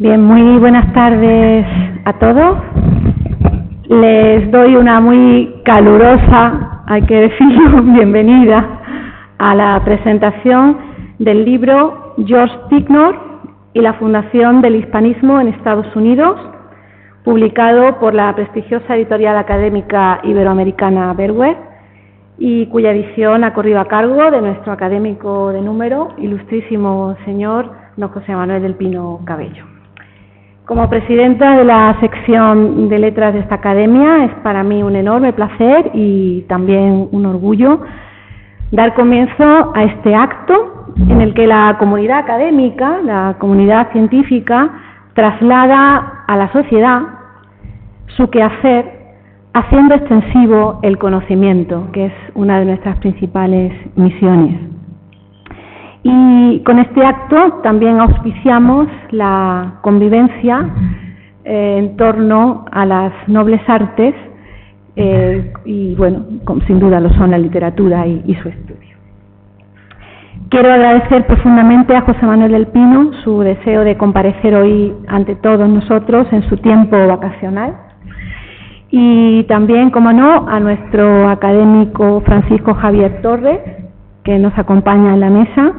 Bien, muy buenas tardes a todos. Les doy una muy calurosa, hay que decirlo, bienvenida a la presentación del libro George Tignor y la Fundación del Hispanismo en Estados Unidos, publicado por la prestigiosa editorial académica iberoamericana Berwer y cuya edición ha corrido a cargo de nuestro académico de número, ilustrísimo señor don José Manuel del Pino Cabello. Como presidenta de la sección de letras de esta academia, es para mí un enorme placer y también un orgullo dar comienzo a este acto en el que la comunidad académica, la comunidad científica, traslada a la sociedad su quehacer haciendo extensivo el conocimiento, que es una de nuestras principales misiones. Y con este acto también auspiciamos la convivencia eh, en torno a las nobles artes eh, y, bueno, sin duda lo son la literatura y, su estudio. Quiero agradecer profundamente a José Manuel del Pino su deseo de comparecer hoy ante todos nosotros en su tiempo vacacional. Y también, como no, a nuestro académico Francisco Javier Torres, que nos acompaña en la mesa,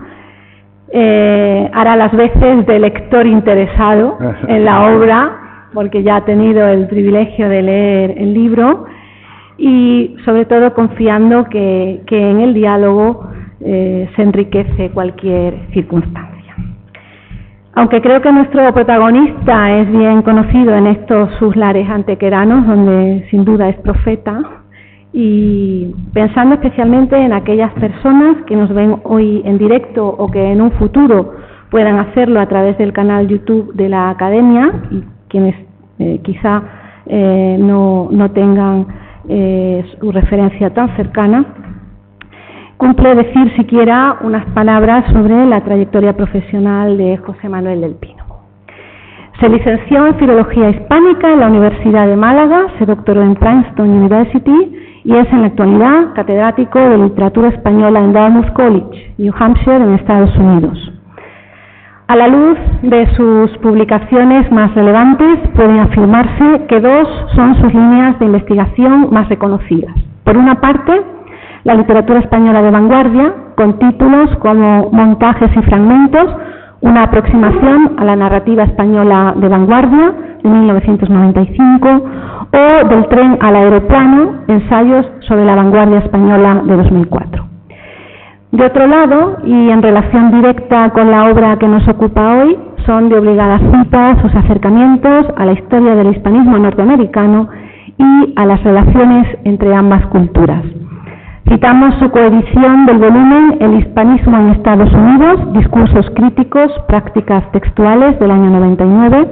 eh, hará las veces de lector interesado en la obra, porque ya ha tenido el privilegio de leer el libro. Y sobre todo confiando que, en el diálogo eh, se enriquece cualquier circunstancia. Aunque creo que nuestro protagonista es bien conocido en estos sus lares antequeranos, donde sin duda es profeta, y pensando especialmente en aquellas personas que nos ven hoy en directo o que en un futuro puedan hacerlo a través del canal YouTube de la Academia y quienes eh, quizá eh, no, no, tengan eh, su referencia tan cercana, cumple decir siquiera unas palabras sobre la trayectoria profesional de José Manuel del Pino. Se licenció en Filología Hispánica en la Universidad de Málaga, se doctoró en Princeton University y es en la actualidad catedrático de literatura española en Dartmouth College, New Hampshire, en Estados Unidos. A la luz de sus publicaciones más relevantes, puede afirmarse que dos son sus líneas de investigación más reconocidas. Por una parte, la literatura española de vanguardia, con títulos como Montajes y Fragmentos, una aproximación a la narrativa española de vanguardia, de 1995, o del tren al aeroplano, ensayos sobre la vanguardia española de 2004. De otro lado, y en relación directa con la obra que nos ocupa hoy, son de obligada cita sus acercamientos a la historia del hispanismo norteamericano y a las relaciones entre ambas culturas. Citamos su coedición del volumen El hispanismo en Estados Unidos, discursos críticos, prácticas textuales del año 99,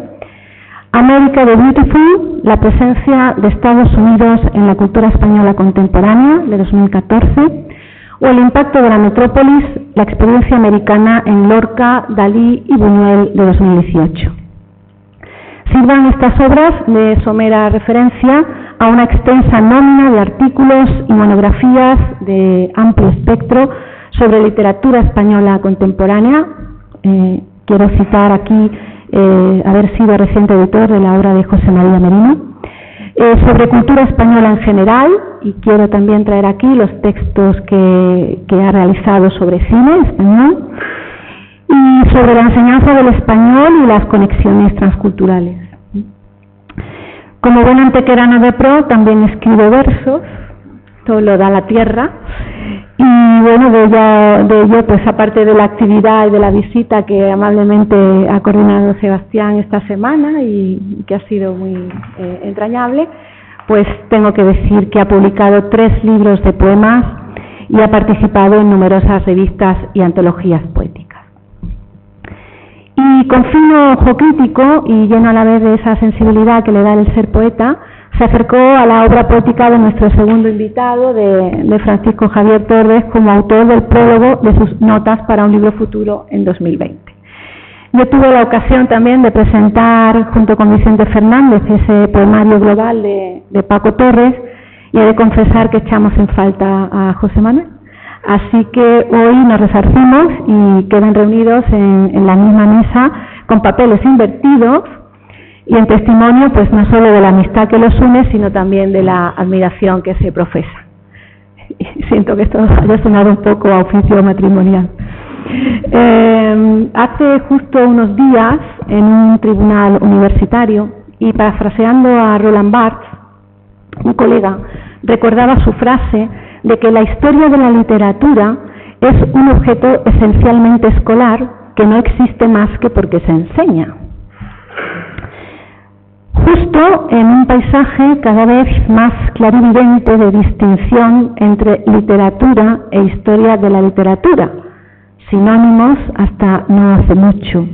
América de Beautiful, la presencia de Estados Unidos en la cultura española contemporánea de 2014, o el impacto de la metrópolis, la experiencia americana en Lorca, Dalí y Buñuel de 2018. Sirvan estas obras de somera referencia a una extensa nómina de artículos y monografías de amplio espectro sobre literatura española contemporánea. Eh, quiero citar aquí eh, haber sido reciente editor de la obra de José María Merino, eh, sobre cultura española en general, y quiero también traer aquí los textos que, que ha realizado sobre cine español, y sobre la enseñanza del español y las conexiones transculturales. Como buen antequerano de pro, también escribo versos, todo lo da la tierra, y bueno, de, de ello, pues aparte de la actividad y de la visita que amablemente ha coordinado Sebastián esta semana y que ha sido muy eh, entrañable, pues tengo que decir que ha publicado tres libros de poemas y ha participado en numerosas revistas y antologías poéticas. Y con fino ojo crítico y lleno a la vez de esa sensibilidad que le da el ser poeta, se acercó a la obra poética de nuestro segundo invitado, de, Francisco Javier Torres, como autor del prólogo de sus notas para un libro futuro en 2020. Yo tuve la ocasión también de presentar, junto con Vicente Fernández, ese poemario global de, Paco Torres y he de confesar que echamos en falta a José Manuel. Así que hoy nos resarcimos y quedan reunidos en la misma mesa con papeles invertidos y en testimonio pues no solo de la amistad que los une, sino también de la admiración que se profesa. siento que esto haya sonado un poco a oficio matrimonial. Eh, hace justo unos días, en un tribunal universitario, y parafraseando a Roland Barthes, un colega recordaba su frase de que la historia de la literatura es un objeto esencialmente escolar que no existe más que porque se enseña. Justo en un paisaje cada vez más clarividente de distinción entre literatura e historia de la literatura, sinónimos hasta no hace mucho,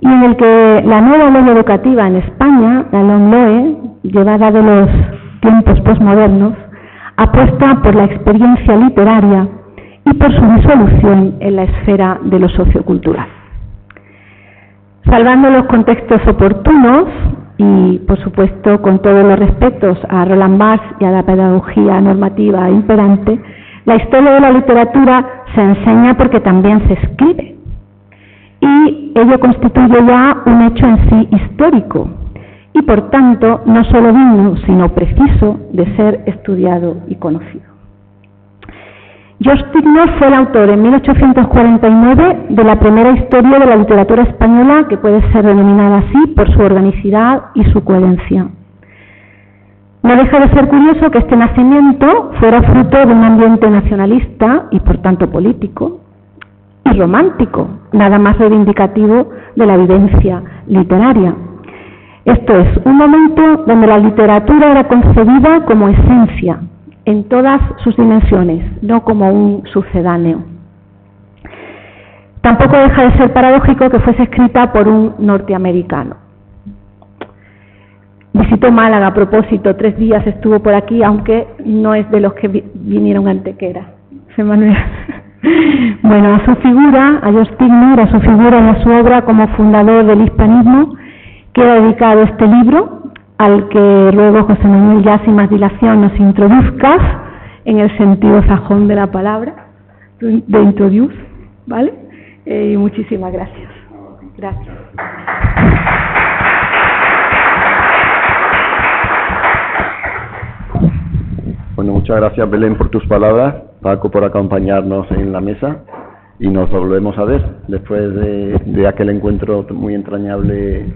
y en el que la nueva ley educativa en España, la LOMLOE, llevada de los tiempos posmodernos, apuesta por la experiencia literaria y por su disolución en la esfera de lo sociocultural. Salvando los contextos oportunos, y, por supuesto, con todos los respetos a Roland Barthes y a la pedagogía normativa imperante, la historia de la literatura se enseña porque también se escribe. Y ello constituye ya un hecho en sí histórico y, por tanto, no solo digno, sino preciso de ser estudiado y conocido. George Tignor fue el autor en 1849 de la primera historia de la literatura española que puede ser denominada así por su organicidad y su coherencia. No deja de ser curioso que este nacimiento fuera fruto de un ambiente nacionalista y por tanto político y romántico, nada más reivindicativo de la vivencia literaria. Esto es, un momento donde la literatura era concebida como esencia, en todas sus dimensiones, no como un sucedáneo. Tampoco deja de ser paradójico que fuese escrita por un norteamericano. Visitó Málaga a propósito, tres días estuvo por aquí, aunque no es de los que vinieron a Antequera. Bueno, a su figura, a George Tigner, a su figura y a su obra como fundador del hispanismo, queda dedicado este libro, al que luego José Manuel ya sin más dilación nos introduzcas en el sentido sajón de la palabra, de introduce, ¿vale? Eh, muchísimas gracias. Gracias. Bueno, muchas gracias Belén por tus palabras, Paco por acompañarnos en la mesa y nos volvemos a ver después de, de aquel encuentro muy entrañable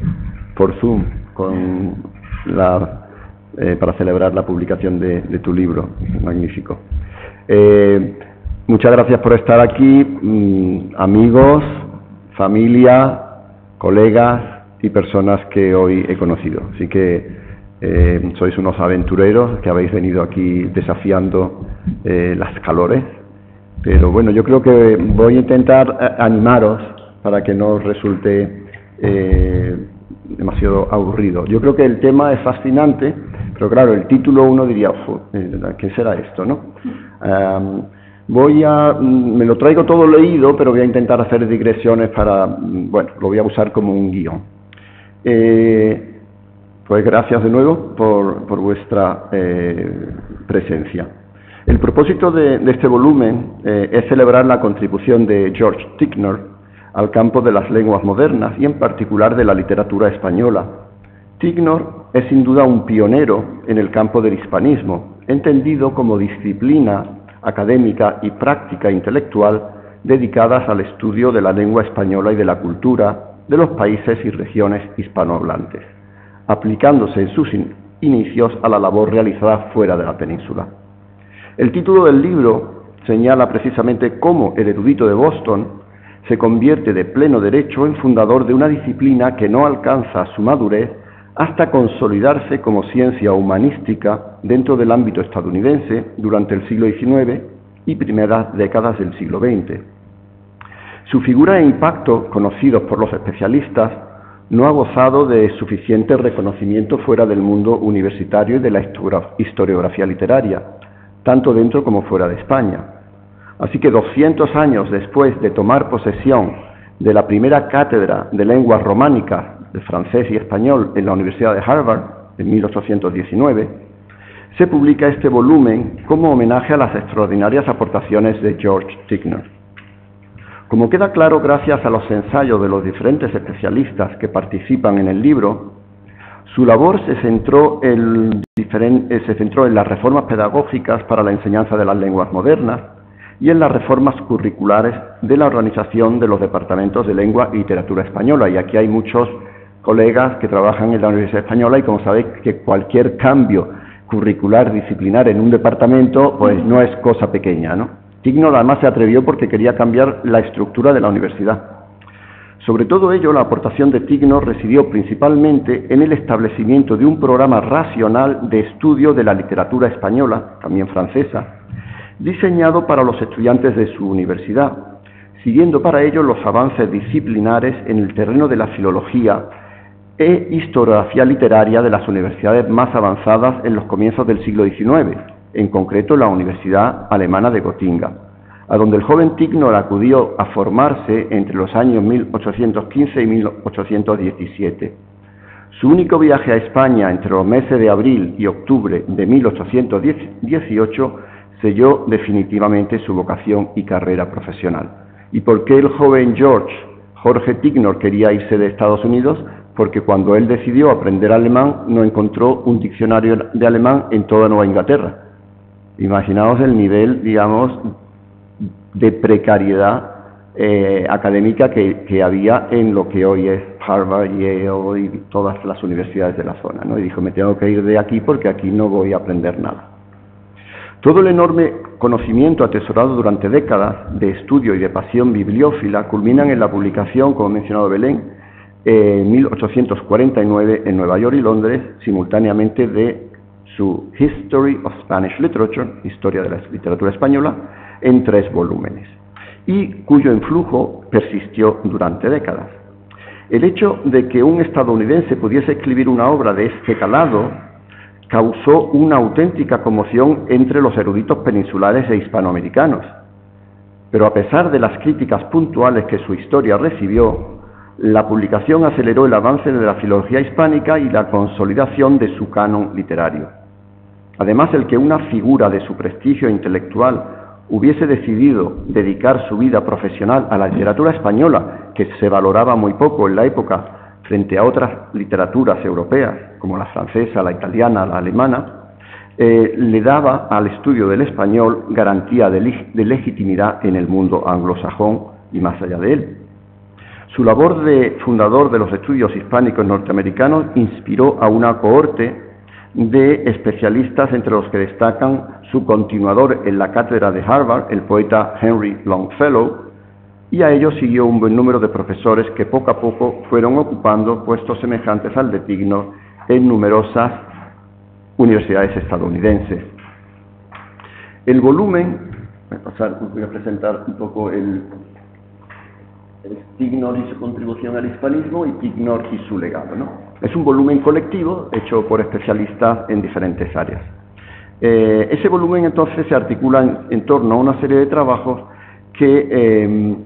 por Zoom con la, eh, para celebrar la publicación de, tu libro. Magnífico. Eh, muchas gracias por estar aquí, mm, amigos, familia, colegas y personas que hoy he conocido. Así que eh, sois unos aventureros que habéis venido aquí desafiando las calores. Pero bueno, yo creo que voy a intentar animaros para que no os resulte demasiado aburrido. Yo creo que el tema es fascinante, pero claro, el título uno diría, eh, ¿qué será esto? no? voy a, mm, me lo traigo todo leído, pero voy a intentar hacer digresiones para, mm, bueno, lo voy a usar como un guion. Eh, pues gracias de nuevo por, por vuestra eh, presencia. El propósito de, este volumen es celebrar la contribución de George Tickner al campo de las lenguas modernas y en particular de la literatura española. Tignor es sin duda un pionero en el campo del hispanismo, entendido como disciplina académica y práctica intelectual dedicadas al estudio de la lengua española y de la cultura de los países y regiones hispanohablantes, aplicándose en sus inicios a la labor realizada fuera de la península. El título del libro señala precisamente cómo el erudito de Boston se convierte de pleno derecho en fundador de una disciplina que no alcanza su madurez hasta consolidarse como ciencia humanística dentro del ámbito estadounidense durante el siglo XIX y primeras décadas del siglo XX. Su figura e impacto, conocidos por los especialistas, no ha gozado de suficiente reconocimiento fuera del mundo universitario y de la historiografía literaria, tanto dentro como fuera de España. Así que 200 años después de tomar posesión de la primera cátedra de lenguas románicas, de francés y español, en la Universidad de Harvard, en 1819, se publica este volumen como homenaje a las extraordinarias aportaciones de George Tigner. Como queda claro gracias a los ensayos de los diferentes especialistas que participan en el libro, su labor se centró, en, se centró en las reformas pedagógicas para la enseñanza de las lenguas modernas y en las reformas curriculares de la organización de los departamentos de lengua y literatura española. Y aquí hay muchos colegas que trabajan en la Universidad Española y como sabéis que cualquier cambio curricular disciplinar en un departamento pues no es cosa pequeña, ¿no? Tignor además se atrevió porque quería cambiar la estructura de la universidad. Sobre todo ello, la aportación de Tignor residió principalmente en el establecimiento de un programa racional de estudio de la literatura española, también francesa, diseñado para los estudiantes de su universidad, siguiendo para ello los avances disciplinares en el terreno de la filología e historiografía literaria de las universidades más avanzadas en los comienzos del siglo XIX, en concreto la Universidad Alemana de Gotinga, a donde el joven Tignor acudió a formarse entre los años 1815 y 1817. Su único viaje a España entre los meses de abril y octubre de 1818 selló definitivamente su vocación y carrera profesional. ¿Y por qué el joven George, Jorge Tignor, quería irse de Estados Unidos? Porque cuando él decidió aprender alemán no encontró un diccionario de alemán en toda Nueva Inglaterra Imaginaos el nivel, digamos, de precariedad eh, académica que, había en lo que hoy es Harvard, y todas las universidades de la zona. ¿no? Y dijo, me tengo que ir de aquí porque aquí no voy a aprender nada. Todo el enorme conocimiento atesorado durante décadas de estudio y de pasión bibliófila culminan en la publicación, como ha mencionado Belén, en 1849 en Nueva York y Londres, simultáneamente de su History of Spanish Literature, Historia de la Literatura Española, en tres volúmenes, y cuyo influjo persistió durante décadas. El hecho de que un estadounidense pudiese escribir una obra de este calado causó una auténtica conmoción entre los eruditos peninsulares e hispanoamericanos. Pero a pesar de las críticas puntuales que su historia recibió, la publicación aceleró el avance de la filología hispánica y la consolidación de su canon literario. Además, el que una figura de su prestigio intelectual hubiese decidido dedicar su vida profesional a la literatura española, que se valoraba muy poco en la época frente a otras literaturas europeas, como la francesa, la italiana, la alemana, eh, le daba al estudio del español garantía de, legitimidad en el mundo anglosajón y más allá de él. Su labor de fundador de los estudios hispánicos norteamericanos inspiró a una cohorte de especialistas entre los que destacan su continuador en la cátedra de Harvard, el poeta Henry Longfellow, y a ello siguió un buen número de profesores que poco a poco fueron ocupando puestos semejantes al de Tignor en numerosas universidades estadounidenses. El volumen, voy a, pasar, voy a presentar un poco el, el Tignor y su contribución al hispanismo y Tignor y su legado. ¿no? Es un volumen colectivo hecho por especialistas en diferentes áreas. Eh, ese volumen entonces se articula en, torno a una serie de trabajos que em,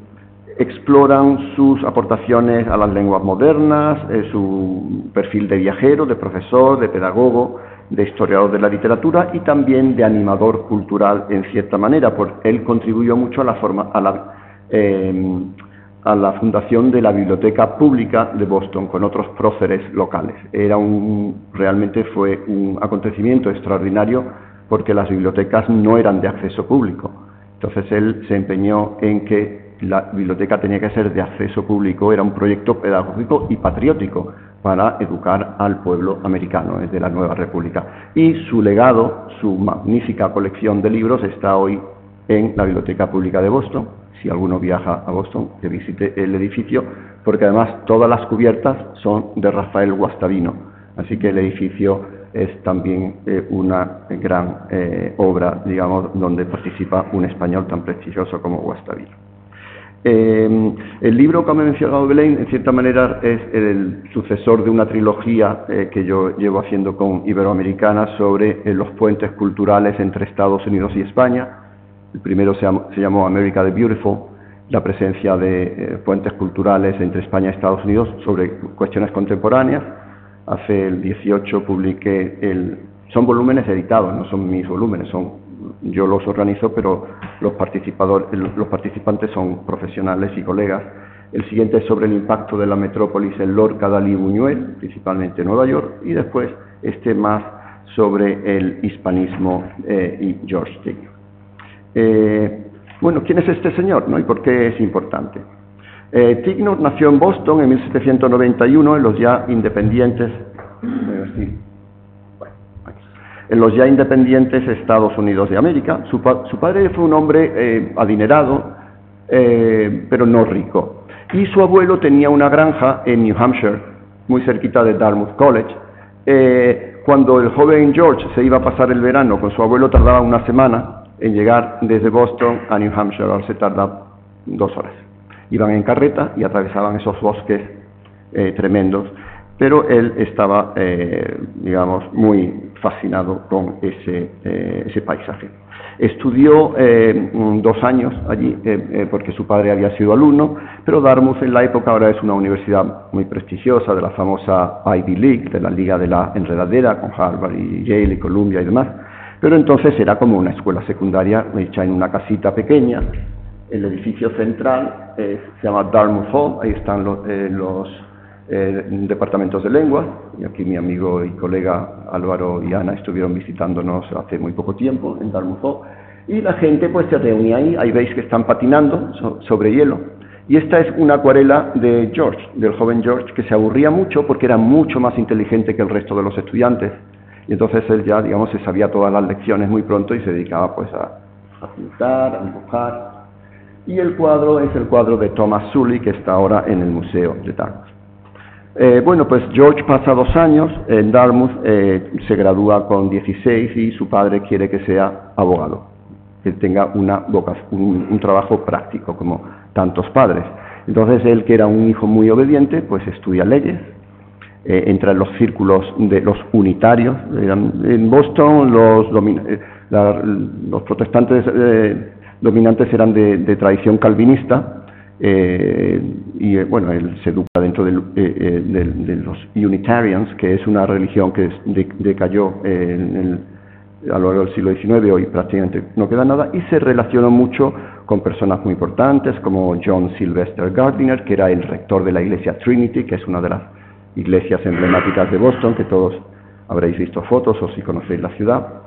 exploran sus aportaciones a las lenguas modernas, eh, su perfil de viajero, de profesor, de pedagogo, de historiador de la literatura y también de animador cultural en cierta manera, porque él contribuyó mucho a la, forma, em, a la fundación de la Biblioteca Pública de Boston con otros próceres locales. Era un, realmente fue un acontecimiento extraordinario porque las bibliotecas no eran de acceso público. Entonces él se empeñó en que la biblioteca tenía que ser de acceso público, era un proyecto pedagógico y patriótico para educar al pueblo americano desde la nueva república. Y su legado, su magnífica colección de libros está hoy en la Biblioteca Pública de Boston si alguno viaja a Boston, que visite el edificio, porque además todas las cubiertas son de Rafael Guastavino, así que el edificio es también eh, una gran eh, obra, digamos, donde participa un español tan prestigioso como Guastavino. Eh, el libro que ha mencionado Belén, en cierta manera, es el sucesor de una trilogía eh, que yo llevo haciendo con Iberoamericana sobre eh, los puentes culturales entre Estados Unidos y España. El primero se, llamó America the Beautiful, la presencia de puentes culturales entre España y Estados Unidos sobre cuestiones contemporáneas. Hace el 18 publiqué el... Son volúmenes editados, no son mis volúmenes, son yo los organizo, pero los, los participantes son profesionales y colegas. El siguiente es sobre el impacto de la metrópolis en Lorca, Dalí y Buñuel, principalmente en Nueva York, y después este más sobre el hispanismo eh, y George Tignor. Eh, bueno, ¿quién es este señor no? y por qué es importante? Eh, Tignor nació en Boston en 1791 en los ya independientes en los ya independientes Estados Unidos de América. Su, padre fue un hombre eh, adinerado, eh, pero no rico. Y su abuelo tenía una granja en New Hampshire, muy cerquita de Dartmouth College. Eh, cuando el joven George se iba a pasar el verano con su abuelo, tardaba una semana en llegar desde Boston a New Hampshire, ahora se tarda dos horas. Iban en carreta y atravesaban esos bosques tremendos pero él estaba, eh, digamos, muy fascinado con ese, eh, paisaje. Estudió eh, dos años allí porque su padre había sido alumno, pero Dartmouth en la época ahora es una universidad muy prestigiosa de la famosa Ivy League, de la Liga de la Enredadera, con Harvard y Yale y Columbia y demás. Pero entonces era como una escuela secundaria hecha en una casita pequeña. El edificio central se llama Dartmouth Hall, ahí están los eh, departamentos de lengua, y aquí mi amigo y colega Álvaro y Ana estuvieron visitándonos hace muy poco tiempo en Dartmouth, y la gente pues se reunía ahí, ahí veis que están patinando sobre hielo. Y esta es una acuarela de George, del joven George, que se aburría mucho porque era mucho más inteligente que el resto de los estudiantes. Y entonces él ya, digamos, se sabía todas las lecciones muy pronto y se dedicaba pues a, a pintar, a dibujar. Y el cuadro es el cuadro de Thomas Sully, que está ahora en el Museo de Dartmouth. Eh, bueno, pues George pasa dos años en Dartmouth, eh, se gradúa con 16 y su padre quiere que sea abogado, que tenga una un, un, trabajo práctico como tantos padres. Entonces él, que era un hijo muy obediente, pues estudia leyes, eh, entra en los círculos de los unitarios. En Boston los, los protestantes dominantes eran de tradición calvinista, eh, y eh, bueno, él se educa dentro eh, de, los Unitarians, que es una religión que decayó en a lo largo del siglo XIX, hoy prácticamente no queda nada, y se relacionó mucho con personas muy importantes como John Sylvester Gardiner, que era el rector de la iglesia Trinity, que es una de las iglesias emblemáticas de Boston, que todos habréis visto fotos o si conocéis la ciudad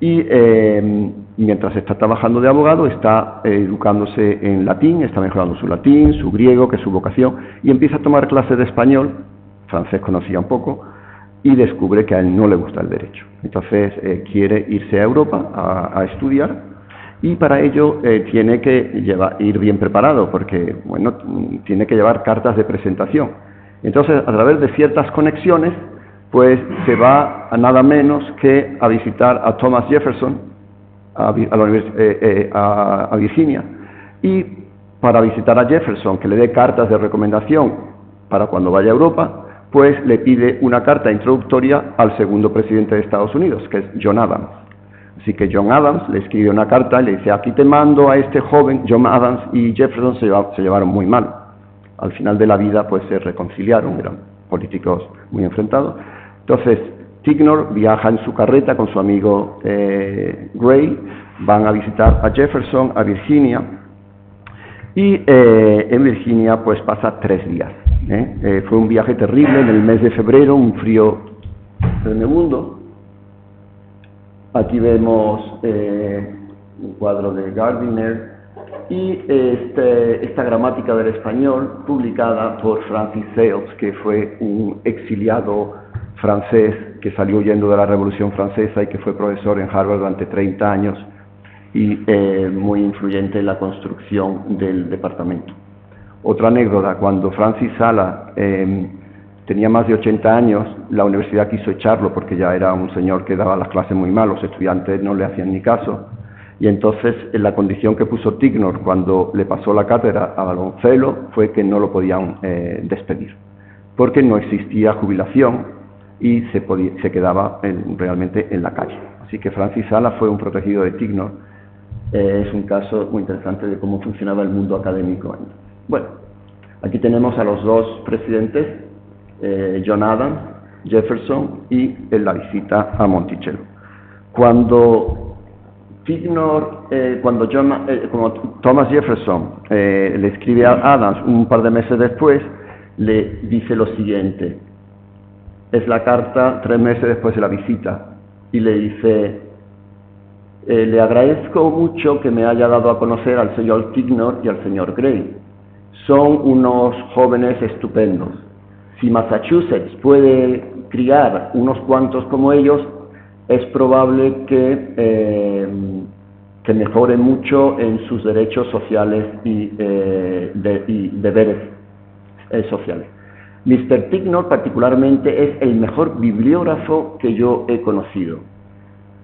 y eh, mientras está trabajando de abogado está eh, educándose en latín, está mejorando su latín, su griego, que es su vocación, y empieza a tomar clases de español, francés conocía un poco, y descubre que a él no le gusta el derecho. Entonces eh, quiere irse a Europa a, estudiar y para ello tiene que llevar, ir bien preparado porque bueno, tiene que llevar cartas de presentación. Entonces, a través de ciertas conexiones, pues se va a nada menos que a visitar a Thomas Jefferson a, eh, eh, a, Virginia y para visitar a Jefferson, que le dé cartas de recomendación para cuando vaya a Europa, pues le pide una carta introductoria al segundo presidente de Estados Unidos, que es John Adams. Así que John Adams le escribe una carta y le dice, aquí te mando a este joven, John Adams y Jefferson se, se llevaron muy mal. Al final de la vida pues se reconciliaron, eran políticos muy enfrentados, entonces, Tignor viaja en su carreta con su amigo eh, Gray, van a visitar a Jefferson, a Virginia, y eh, en Virginia pues pasa tres días. ¿eh? fue un viaje terrible en el mes de febrero, un frío tremendo. Aquí vemos un cuadro de Gardiner y este, esta gramática del español publicada por Francis Sales, que fue un exiliado francés que salió huyendo de la Revolución Francesa y que fue profesor en Harvard durante 30 años y eh, muy influyente en la construcción del departamento. Otra anécdota, cuando Francis Sala em, tenía más de 80 años, la universidad quiso echarlo porque ya era un señor que daba las clases muy mal, los estudiantes no le hacían ni caso, Y entonces la condición que puso Tignor cuando le pasó la cátedra a Baloncello fue que no lo podían eh, despedir, porque no existía jubilación y se, se quedaba realmente en la calle. Así que Francis Sala fue un protegido de Tignor. Eh, es un caso muy interesante de cómo funcionaba el mundo académico. Bueno, aquí tenemos a los dos presidentes, eh, John Adams, Jefferson y en la visita a Monticello. Cuando Tignor, eh, cuando Thomas Jefferson le escribe a Adams un par de meses después, le dice lo siguiente, es la carta tres meses después de la visita y le dice, eh, le agradezco mucho que me haya dado a conocer al señor Tignor y al señor Gray. Son unos jóvenes estupendos. Si Massachusetts puede criar unos cuantos como ellos, es probable que, eh, mejore mucho en sus derechos sociales y, eh, y deberes sociales. Mr. Tignor particularmente es el mejor bibliógrafo que yo he conocido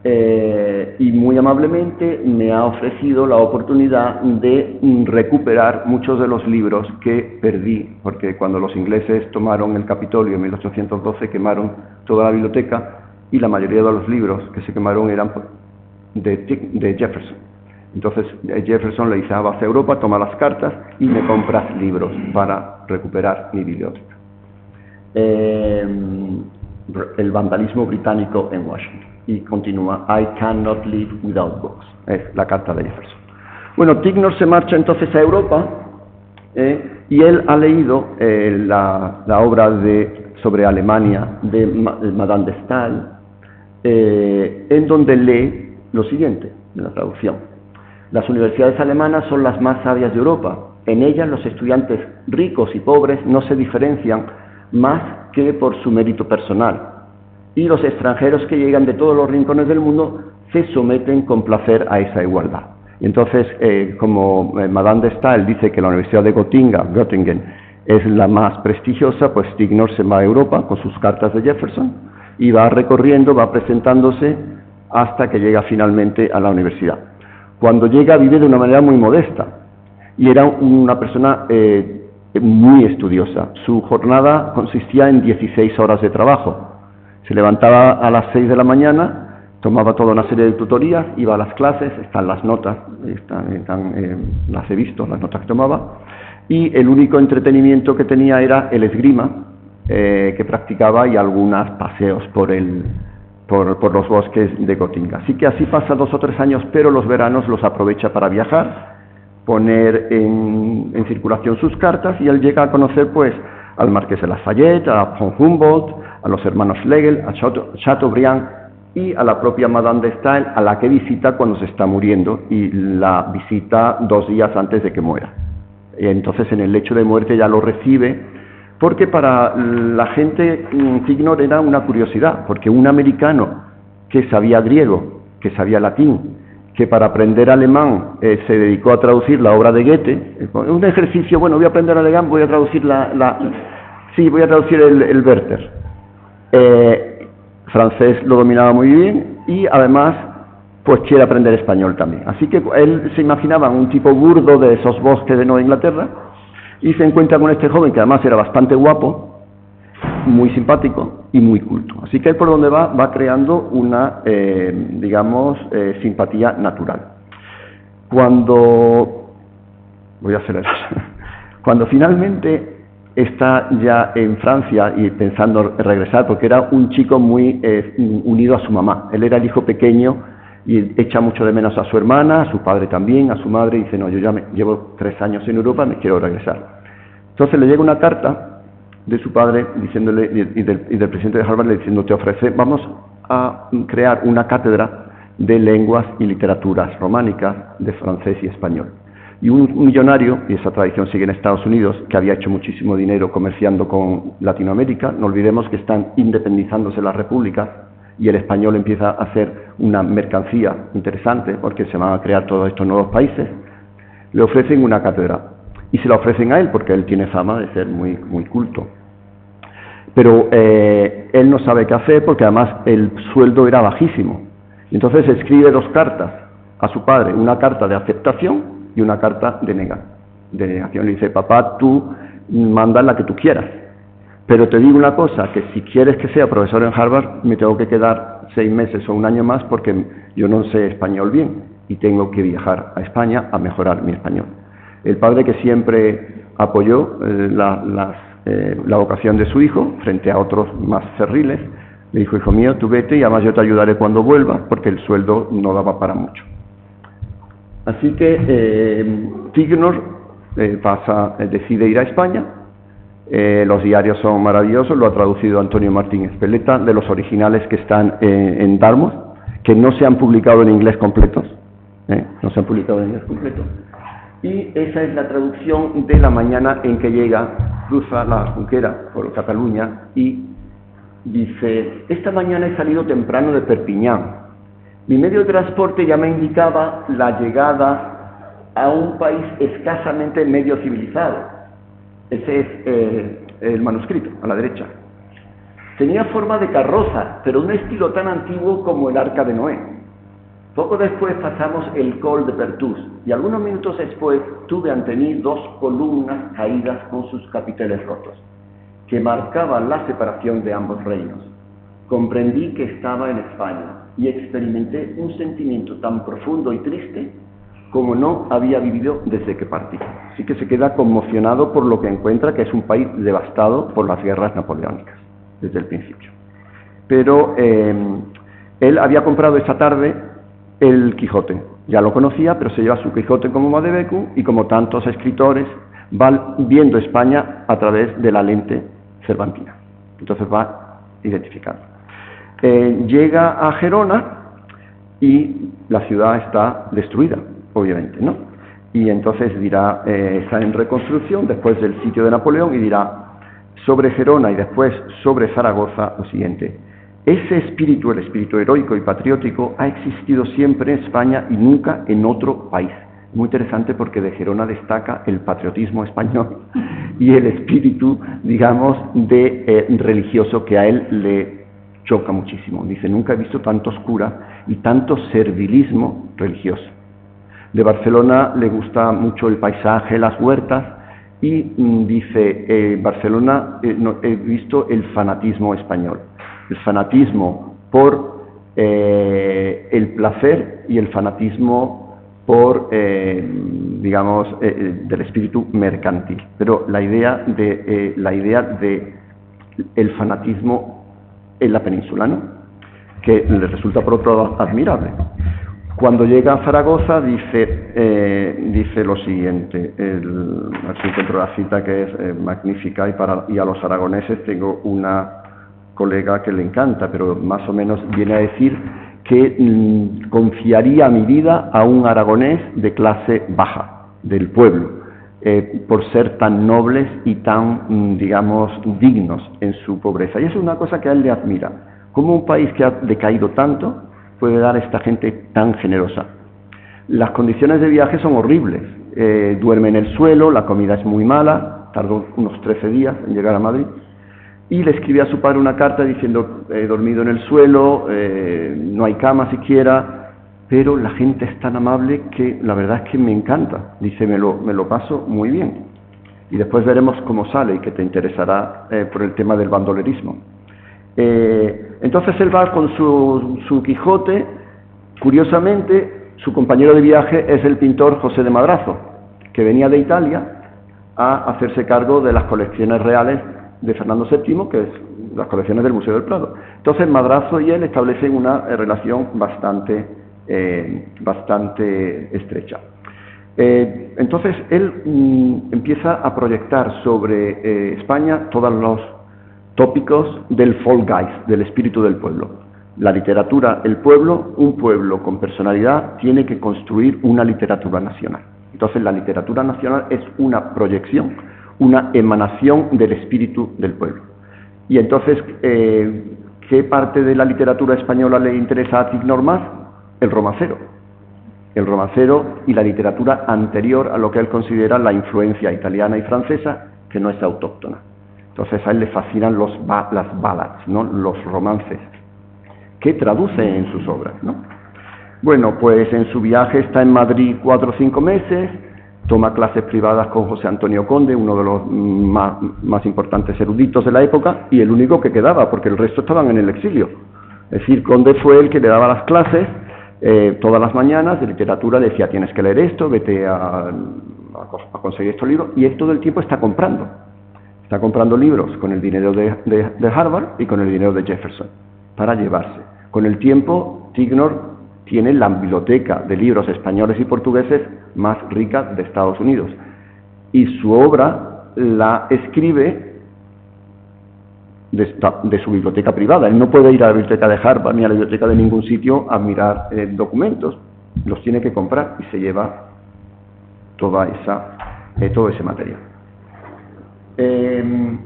eh, y muy amablemente me ha ofrecido la oportunidad de recuperar muchos de los libros que perdí, porque cuando los ingleses tomaron el Capitolio en 1812 quemaron toda la biblioteca y la mayoría de los libros que se quemaron eran de, de Jefferson. Entonces eh, Jefferson le dice, ah, vas a Europa, toma las cartas y me compras libros para recuperar mi biblioteca. Eh, el vandalismo británico en Washington. Y continúa, I cannot live without books. Es la carta de Jefferson. Bueno, Tignor se marcha entonces a Europa eh, y él ha leído eh, la, obra de, sobre Alemania de, Madame de Stael, en donde lee lo siguiente, en la traducción. Las universidades alemanas son las más sabias de Europa. En ellas los estudiantes ricos y pobres no se diferencian más que por su mérito personal. Y los extranjeros que llegan de todos los rincones del mundo se someten con placer a esa igualdad. Entonces, eh, como eh, Madame de Stael dice que la Universidad de Göttingen, Göttingen es la más prestigiosa, pues Stignor se va a Europa con sus cartas de Jefferson y va recorriendo, va presentándose hasta que llega finalmente a la universidad. Cuando llega vive de una manera muy modesta y era una persona eh, muy estudiosa. Su jornada consistía en 16 horas de trabajo. Se levantaba a las 6 de la mañana, tomaba toda una serie de tutorías, iba a las clases, están las notas, están, eh, las he visto, las notas que tomaba, y el único entretenimiento que tenía era el esgrima eh, que practicaba y algunos paseos por, el, por, por los bosques de Gotinga. Así que así pasa dos o tres años, pero los veranos los aprovecha para viajar poner en, circulación sus cartas y él llega a conocer pues al marqués de Lafayette, a von Humboldt, a los hermanos Schlegel, a Chateaubriand y a la propia Madame de Stael, a la que visita cuando se está muriendo y la visita dos días antes de que muera. Entonces en el lecho de muerte ya lo recibe, porque para la gente Tignor era una curiosidad, porque un americano que sabía griego, que sabía latín, que para aprender alemán eh, se dedicó a traducir la obra de Goethe. Un ejercicio, bueno, voy a aprender alemán, voy a traducir la... sí, voy a traducir el, Werther. Eh, francés lo dominaba muy bien y además pues quiere aprender español también. Así que él se imaginaba un tipo burdo de esos bosques de Nueva Inglaterra y se encuentra con este joven que además era bastante guapo, muy simpático y muy culto. Así que por donde va, va creando una, eh, digamos, eh, simpatía natural. Cuando, voy a acelerar, cuando finalmente está ya en Francia y pensando regresar, porque era un chico muy eh, unido a su mamá, él era el hijo pequeño y echa mucho de menos a su hermana, a su padre también, a su madre, y dice, no, yo ya me, llevo tres años en Europa, me quiero regresar. Entonces le llega una carta de su padre diciéndole, y del, presidente de Harvard le diciendo, te ofrece, vamos a crear una cátedra de lenguas y literaturas románicas de francés y español. Y un, millonario, y esa tradición sigue en Estados Unidos, que había hecho muchísimo dinero comerciando con Latinoamérica, no olvidemos que están independizándose las repúblicas y el español empieza a ser una mercancía interesante porque se van a crear todos estos nuevos países, le ofrecen una cátedra y se la ofrecen a él porque él tiene fama de ser muy, muy culto. Pero eh, él no sabe qué hacer porque además el sueldo era bajísimo. Entonces escribe dos cartas a su padre una carta de aceptación y una carta de, de negación. Le dice, papá, tú mandas la que tú quieras, pero te digo una cosa, que si quieres que sea profesor en Harvard, me tengo que quedar seis meses o un año más porque yo no sé español bien y tengo que viajar a España a mejorar mi español. El padre que siempre apoyó eh, la, eh, la vocación de su hijo frente a otros más cerriles, le dijo, hijo mío, tú vete y además yo te ayudaré cuando vuelva porque el sueldo no daba para mucho. Así que eh, Tignor eh, pasa, decide ir a España. los diarios son maravillosos, lo ha traducido Antonio Martín Espeleta, de los originales que están en Dartmouth, que no se han publicado en inglés completos. no se han publicado en inglés completos. Y esa es la traducción de la mañana en que llega, cruza la Junquera por Cataluña y dice, esta mañana he salido temprano de Perpiñán. Mi medio de transporte ya me indicaba la llegada a un país escasamente medio civilizado. Ese es eh, el manuscrito, a la derecha. Tenía forma de carroza, pero un estilo tan antiguo como el arca de Noé. Poco después pasamos el Col de Pertus y algunos minutos después tuve ante mí dos columnas caídas con sus capiteles rotos, que marcaban la separación de ambos reinos. Comprendí que estaba en España y experimenté un sentimiento tan profundo y triste como no había vivido desde que partí. Así que se queda conmocionado por lo que encuentra, que es un país devastado por las guerras napoleónicas, desde el principio. Pero eh, él había comprado esa tarde el Quijote. Ya lo conocía, pero se lleva su Quijote como Madebecu y como tantos escritores va viendo España a través de la lente cervantina. Entonces va identificando. Eh, llega a Gerona y la ciudad está destruida, obviamente, ¿no? Y entonces dirá, eh, está en reconstrucción después del sitio de Napoleón y dirá sobre Gerona y después sobre Zaragoza lo siguiente. Ese espíritu, el espíritu heroico y patriótico, ha existido siempre en España y nunca en otro país. Muy interesante porque de Gerona destaca el patriotismo español y el espíritu, digamos, de eh, religioso que a él le choca muchísimo. Dice, nunca he visto tanto oscura y tanto servilismo religioso. De Barcelona le gusta mucho el paisaje, las huertas, y mm, dice, eh, Barcelona eh, he visto el fanatismo español el fanatismo por eh, el placer y el fanatismo por, eh, digamos, eh, del espíritu mercantil. Pero la idea de, la idea de el fanatismo en la península, ¿no? que le resulta por otro lado admirable. Cuando llega a Zaragoza dice, dice lo siguiente, el, si encuentro la cita que es magnífica y, para, y a los aragoneses tengo una colega que le encanta, pero más o menos viene a decir que mm, confiaría mi vida a un aragonés de clase baja, del pueblo, eh, por ser tan nobles y tan, mm, digamos, dignos en su pobreza. Y eso es una cosa que a él le admira. ¿Cómo un país que ha decaído tanto puede dar a esta gente tan generosa? Las condiciones de viaje son horribles. Eh, duerme en el suelo, la comida es muy mala, tardó unos 13 días en llegar a Madrid y le escribí a su padre una carta diciendo, he dormido en el suelo, eh, no hay cama siquiera, pero la gente es tan amable que la verdad es que me encanta. Dice, me lo, me lo paso muy bien. Y después veremos cómo sale y que te interesará eh, por el tema del bandolerismo. Eh, entonces él va con su, su Quijote, curiosamente su compañero de viaje es el pintor José de Madrazo, que venía de Italia a hacerse cargo de las colecciones reales de Fernando VII, que es las colecciones del Museo del Prado. Entonces Madrazo y él establecen una eh, relación bastante, eh, bastante estrecha. Eh, entonces él mm, empieza a proyectar sobre España todos los tópicos del Volksgeist, del espíritu del pueblo. La literatura, el pueblo, un pueblo con personalidad tiene que construir una literatura nacional. Entonces la literatura nacional es una proyección una emanación del espíritu del pueblo. Y entonces, eh, ¿qué parte de la literatura española le interesa a Tignor? El romancero. El romancero y la literatura anterior a lo que él considera la influencia italiana y francesa, que no es autóctona. Entonces a él le fascinan los las ballads, ¿no? los romances, que traduce en sus obras. ¿no? Bueno, pues en su viaje está en Madrid cuatro o cinco meses, toma clases privadas con José Antonio Conde, uno de los más, importantes eruditos de la época, y el único que quedaba, porque el resto estaban en el exilio. Es decir, Conde fue el que le daba las clases eh, todas las mañanas de literatura, decía, tienes que leer esto, vete a, conseguir estos libros, y él todo el tiempo está comprando. Está comprando libros con el dinero de Harvard y con el dinero de Jefferson, para llevarse. Con el tiempo, Tignor tiene la biblioteca de libros españoles y portugueses más rica de Estados Unidos. Y su obra la escribe de, su biblioteca privada. Él no puede ir a la biblioteca de Harvard ni a la biblioteca de ningún sitio a mirar eh, documentos. Los tiene que comprar y se lleva toda esa, eh, todo ese material. Em,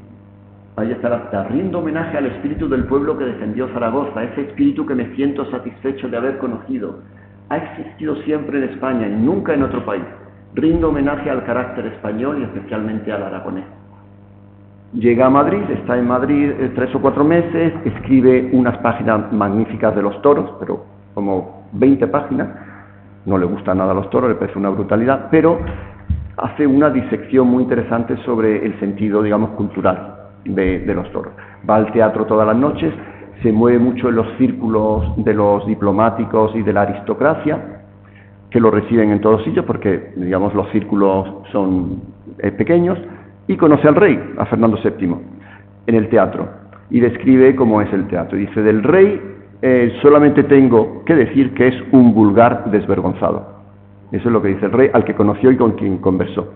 Ahí está, rindo homenaje al espíritu del pueblo que defendió Zaragoza, ese espíritu que me siento satisfecho de haber conocido. Ha existido siempre en España y nunca en otro país. Rindo homenaje al carácter español y especialmente al aragonés. Llega a Madrid, está en Madrid eh, tres o cuatro meses, escribe unas páginas magníficas de los toros, pero como 20 páginas, no le gustan nada los toros, le parece una brutalidad, pero hace una disección muy interesante sobre el sentido, digamos, cultural de, los toros. Va al teatro todas las noches, se mueve mucho en los círculos de los diplomáticos y de la aristocracia, que lo reciben en todos sitios porque, digamos, los círculos son eh, pequeños, y conoce al rey, a Fernando VII, en el teatro, y describe cómo es el teatro. Dice, del rey eh, solamente tengo que decir que es un vulgar desvergonzado. Eso es lo que dice el rey, al que conoció y con quien conversó.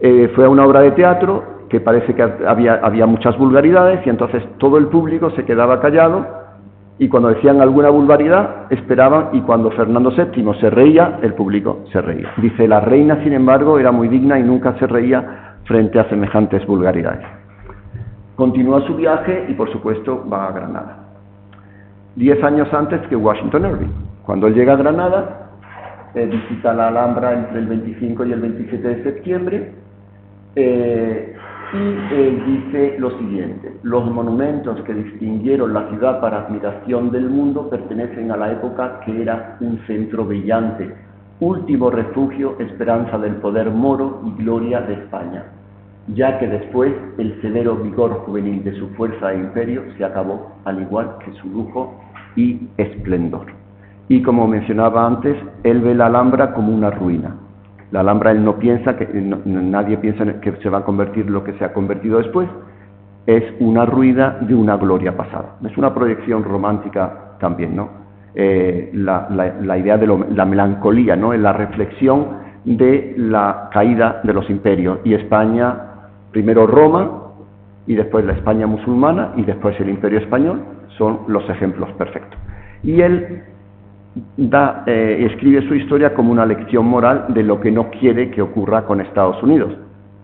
Eh, fue a una obra de teatro que parece que había, había muchas vulgaridades y entonces todo el público se quedaba callado y cuando decían alguna vulgaridad esperaban y cuando Fernando VII se reía, el público se reía. Dice, la reina, sin embargo, era muy digna y nunca se reía frente a semejantes vulgaridades. Continúa su viaje y, por supuesto, va a Granada. Diez años antes que Washington Irving. Cuando él llega a Granada, eh, visita la Alhambra entre el 25 y el 27 de septiembre, eh, y dice lo siguiente, los monumentos que distinguieron la ciudad para admiración del mundo pertenecen a la época que era un centro brillante, último refugio, esperanza del poder moro y gloria de España, ya que después el severo vigor juvenil de su fuerza e imperio se acabó, al igual que su lujo y esplendor. Y como mencionaba antes, él ve la Alhambra como una ruina, la Alhambra él no piensa, que nadie piensa que se va a convertir lo que se ha convertido después, es una ruida de una gloria pasada. Es una proyección romántica también, ¿no? Eh, la, idea de la melancolía, ¿no? la reflexión de la caída de los imperios. Y España, primero Roma, y después la España musulmana, y después el imperio español, son los ejemplos perfectos. Y él da, eh, escribe su historia como una lección moral de lo que no quiere que ocurra con Estados Unidos.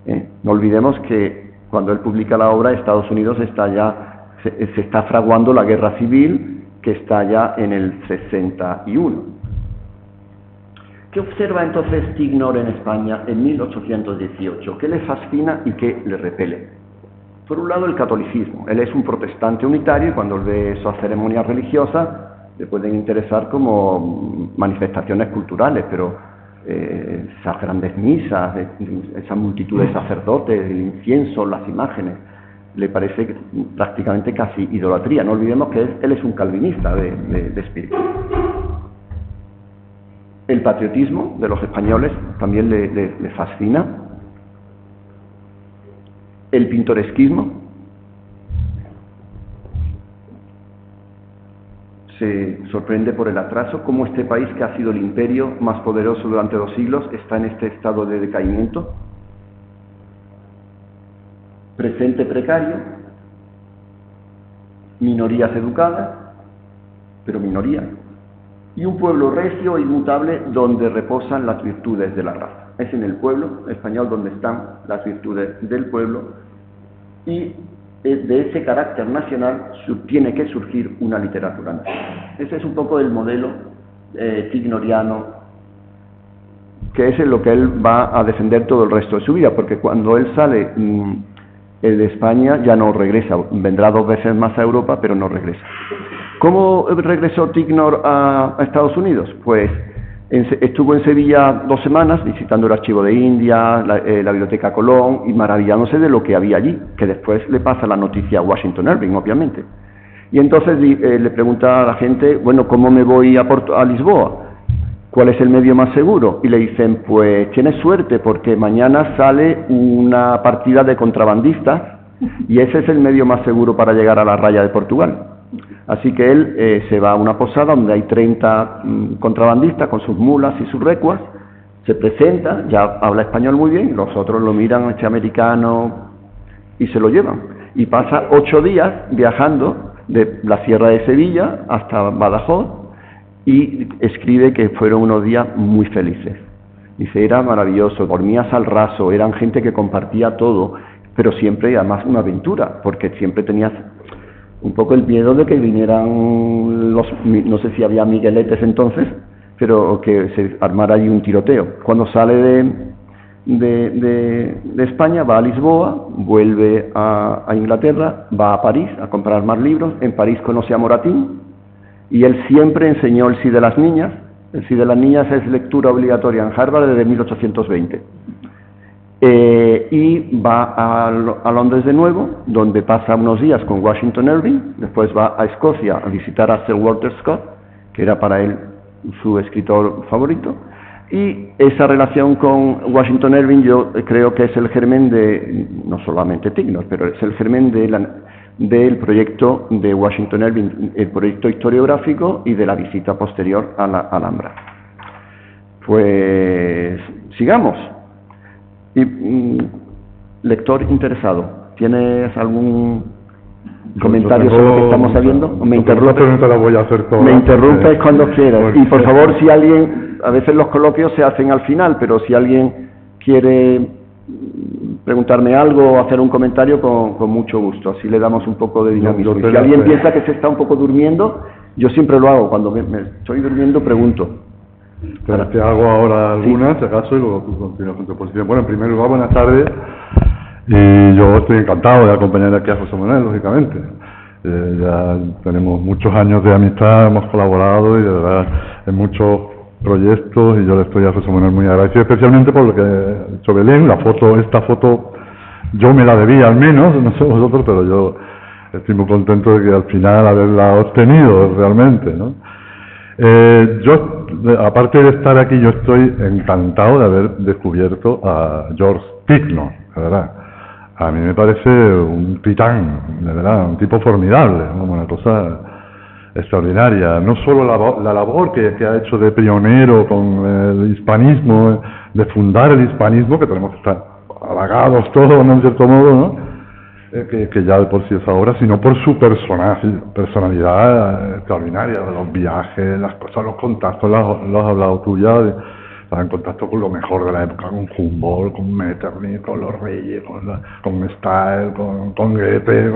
¿eh? No olvidemos que cuando él publica la obra, Estados Unidos está ya, se, está fraguando la guerra civil que está ya en el 61. ¿Qué observa entonces Tignor en España en 1818? ¿Qué le fascina y qué le repele? Por un lado, el catolicismo. Él es un protestante unitario y cuando ve esa ceremonia religiosa, le pueden interesar como manifestaciones culturales, pero eh, esas grandes misas, esa multitud de sacerdotes, el incienso, las imágenes, le parece prácticamente casi idolatría. No olvidemos que él es un calvinista de, espíritu. El patriotismo de los españoles también le fascina. El pintoresquismo, se sorprende por el atraso, cómo este país, que ha sido el imperio más poderoso durante dos siglos, está en este estado de decaimiento. Presente precario, minorías educadas, pero minoría, y un pueblo recio e inmutable donde reposan las virtudes de la raza. Es en el pueblo español donde están las virtudes del pueblo y de ese carácter nacional tiene que surgir una literatura nacional. Ese es un poco el modelo eh, tignoriano, que es en lo que él va a defender todo el resto de su vida, porque cuando él sale mm, de España ya no regresa, vendrá dos veces más a Europa, pero no regresa. ¿Cómo regresó Tignor a, Estados Unidos? Pues estuvo en Sevilla dos semanas visitando el Archivo de India, eh, la, Biblioteca Colón y maravillándose de lo que había allí, que después le pasa la noticia a Washington Irving, obviamente. Y entonces eh, le pregunta a la gente, bueno, ¿cómo me voy a, a Lisboa? ¿Cuál es el medio más seguro? Y le dicen, pues tienes suerte porque mañana sale una partida de contrabandistas y ese es el medio más seguro para llegar a la raya de Portugal. Así que él eh, se va a una posada donde hay 30 mm, contrabandistas con sus mulas y sus recuas, se presenta, ya habla español muy bien, los otros lo miran, este americano, y se lo llevan. Y pasa ocho días viajando de la Sierra de Sevilla hasta Badajoz y escribe que fueron unos días muy felices. Dice, era maravilloso, dormías al raso, eran gente que compartía todo, pero siempre además una aventura, porque siempre tenías un poco el miedo de que vinieran los, no sé si había migueletes entonces, pero que se armara allí un tiroteo. Cuando sale de, de, de, España va a Lisboa, vuelve a, a, Inglaterra, va a París a comprar más libros, en París conoce a Moratín y él siempre enseñó el sí de las niñas, el sí de las niñas es lectura obligatoria en Harvard desde 1820 eh, y va a, Londres de nuevo, donde pasa unos días con Washington Irving, después va a Escocia a visitar a Sir Walter Scott, que era para él su escritor favorito, y esa relación con Washington Irving yo creo que es el germen de, no solamente Tignos, pero es el germen de del proyecto de Washington Irving, el proyecto historiográfico y de la visita posterior a la Alhambra. Pues sigamos. Y, mm, lector interesado, ¿tienes algún comentario sobre lo que estamos sabiendo? Me interrumpe, la voy a hacer me interrumpes cuando quieras. Y por favor, si alguien, a veces los coloquios se hacen al final, pero si alguien quiere preguntarme algo o hacer un comentario, con, mucho gusto. Así le damos un poco de dinamismo. si alguien piensa que se está un poco durmiendo, yo siempre lo hago. Cuando me estoy durmiendo, pregunto. Te, hago ahora algunas, si acaso, y luego tú continúas con tu posición. Bueno, en primer lugar, buenas tardes. Y yo estoy encantado de acompañar aquí a José Manuel, lógicamente. Eh, ya tenemos muchos años de amistad, hemos colaborado y de verdad en muchos proyectos y yo le estoy a José Manuel muy agradecido, especialmente por lo que ha dicho Belén, la foto, esta foto yo me la debía al menos, no sé vosotros, pero yo estoy muy contento de que al final haberla obtenido realmente, ¿no? Eh, yo, aparte de estar aquí, yo estoy encantado de haber descubierto a George Ticknor, de verdad. A mí me parece un titán, de verdad, un tipo formidable, una cosa extraordinaria. No solo la, labor que, ha hecho de pionero con el hispanismo, de fundar el hispanismo, que tenemos que estar halagados todos, en cierto modo, ¿no? Eh, que, ya de por sí es ahora, sino por su personaje, personalidad extraordinaria, los viajes, las cosas, los contactos, los, has hablado tú ya, de, estar en contacto con lo mejor de la época, con Humboldt, con Metternich, con los Reyes, con, la, con con, con Goethe.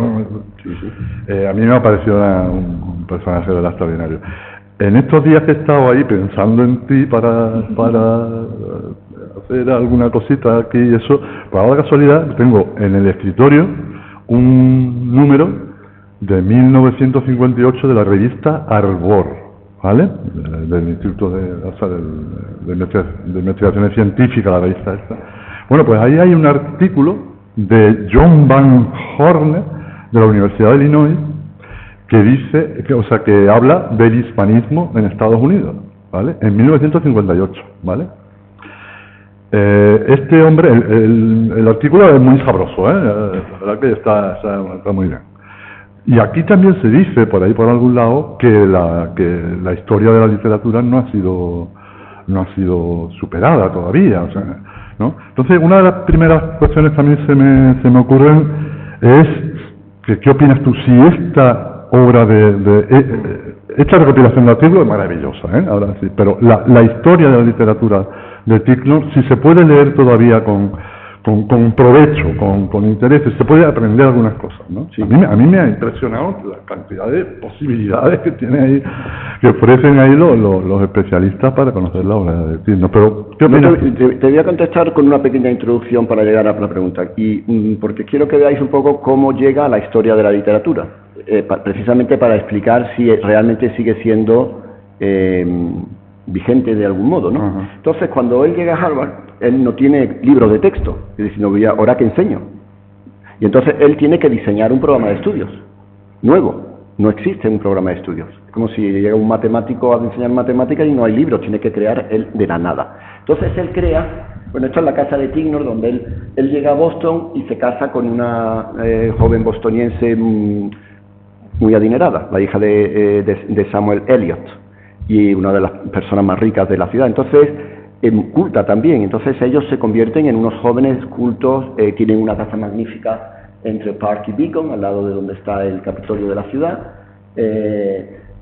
Eh, a mí me ha parecido un, personaje de la extraordinario. En estos días que he estado ahí pensando en ti para, para hacer alguna cosita aquí y eso, por la casualidad tengo en el escritorio un número de 1958 de la revista Arbor, ¿vale? Del Instituto de, Investigaciones Científicas, la revista esta. Bueno, pues ahí hay un artículo de John Van Horne de la Universidad de Illinois que dice, que, o sea, que habla del hispanismo en Estados Unidos, ¿vale? En 1958, ¿vale? Eh, este hombre, el, artículo es muy sabroso, ¿eh? la verdad que está, muy bien. Y aquí también se dice, por ahí por algún lado, que la, historia de la literatura no ha sido, no ha sido superada todavía. ¿no? Entonces, una de las primeras cuestiones también se me, se me ocurren es, que, ¿qué opinas tú? Si esta obra de... eh, esta recopilación de artículos es maravillosa, ¿eh? ahora sí, pero la, la historia de la literatura de Ticknor, si se puede leer todavía con, con, provecho, con, con interés, se puede aprender algunas cosas. ¿no? A, mí, a, mí, me ha impresionado la cantidad de posibilidades que tiene ahí, que ofrecen ahí los, los, especialistas para conocer la obra de Ticknor. Pero, te, te, voy a contestar con una pequeña introducción para llegar a la pregunta, y mm, porque quiero que veáis un poco cómo llega a la historia de la literatura. Eh, precisamente para explicar si realmente sigue siendo eh, vigente de algún modo, ¿no? Entonces, cuando él llega a Harvard, él no tiene libros de texto, es decir, no voy a, ahora que enseño. Y entonces él tiene que diseñar un programa de estudios nuevo. No existe un programa de estudios. Es como si llega un matemático a enseñar matemáticas y no hay libros, tiene que crear él de la nada. Entonces él crea bueno, esto es la casa de Tignor, donde él, él llega a Boston y se casa con una eh, joven bostoniense mm, muy adinerada, la hija eh, de, Samuel Eliot, y una de las personas más ricas de la ciudad. Entonces, em, culta también. Entonces ellos se convierten en unos jóvenes cultos, eh, tienen una casa magnífica entre Park y Beacon, al lado de donde está el Capitolio de la ciudad.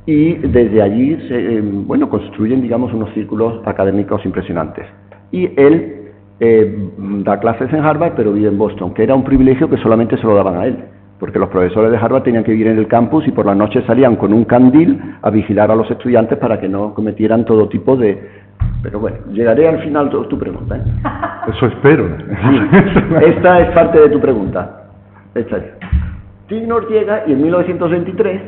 y desde allí, se, em, bueno, construyen, digamos, unos círculos académicos impresionantes. Y él eh, da clases en Harvard, pero vive en Boston, que era un privilegio que solamente se lo daban a él, porque los profesores de Harvard tenían que vivir en el campus y por la noche salían con un candil a vigilar a los estudiantes para que no cometieran todo tipo de... Pero bueno, llegaré al final de tu pregunta. ¿eh? Eso espero. esta es parte de tu pregunta. Esta es. Tignor llega y en 1923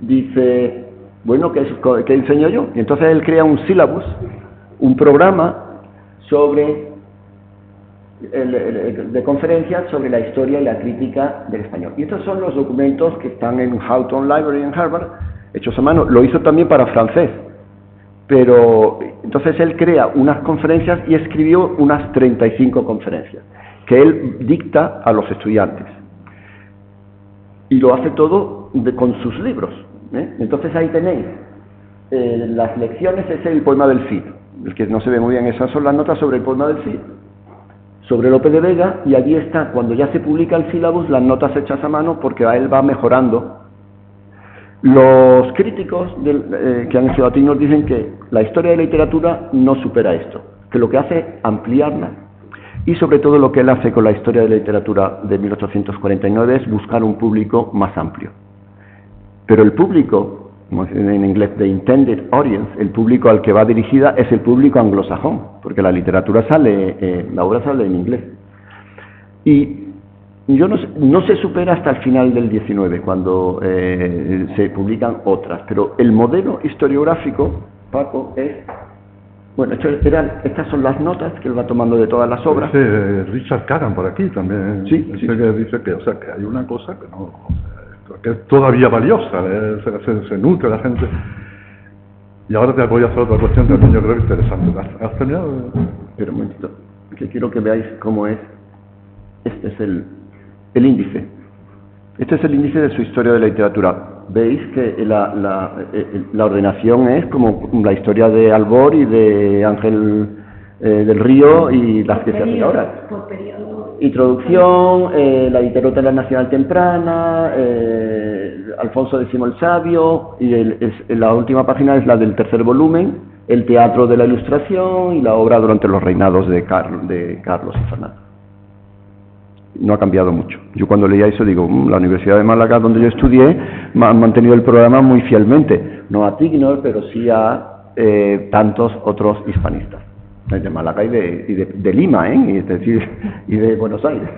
dice, bueno, ¿qué, ¿qué enseño yo? Y entonces él crea un syllabus, un programa sobre de conferencias sobre la historia y la crítica del español. Y estos son los documentos que están en Houghton Library en Harvard, hechos a mano. Lo hizo también para francés. Pero entonces él crea unas conferencias y escribió unas 35 conferencias que él dicta a los estudiantes. Y lo hace todo con sus libros. ¿eh? Entonces ahí tenéis eh, las lecciones, es el poema del Cid. El que no se ve muy bien, esas son las notas sobre el poema del Cid sobre López de Vega y allí está, cuando ya se publica el sílabus, las notas hechas a mano porque a él va mejorando. Los críticos eh, que han hecho a nos dicen que la historia de la literatura no supera esto, que lo que hace es ampliarla y sobre todo lo que él hace con la historia de la literatura de 1849 es buscar un público más amplio. Pero el público como en inglés, the intended audience, el público al que va dirigida es el público anglosajón, porque la literatura sale, eh, la obra sale en inglés. Y yo no, no, se supera hasta el final del 19, cuando eh, se publican otras, pero el modelo historiográfico, Paco, es... Bueno, eran, estas son las notas que él va tomando de todas las obras. Richard Kagan por aquí también. Sí, sí, que dice que, o sea, que hay una cosa que no que es todavía valiosa, eh, se, nutre la gente. Y ahora te voy a hacer otra cuestión también yo creo interesante. ¿Has, terminado? Pero un momentito, que quiero que veáis cómo es. Este es el, el índice. Este es el índice de su historia de la literatura. Veis que la, la, eh, la ordenación es como la historia de Albor y de Ángel eh, del Río y las que se hacen ahora. Introducción, eh, la literatura nacional temprana, eh, Alfonso X el Sabio, y la última página es la del tercer volumen, el teatro de la ilustración y la obra durante los reinados de, Carlos y Fernando. No ha cambiado mucho. Yo cuando leía eso digo, mm, la Universidad de Málaga, donde yo estudié, han mantenido el programa muy fielmente. No a Tignor, pero sí a eh, tantos otros hispanistas de Málaga y de, de, Lima, ¿eh? y, es decir, y de Buenos Aires.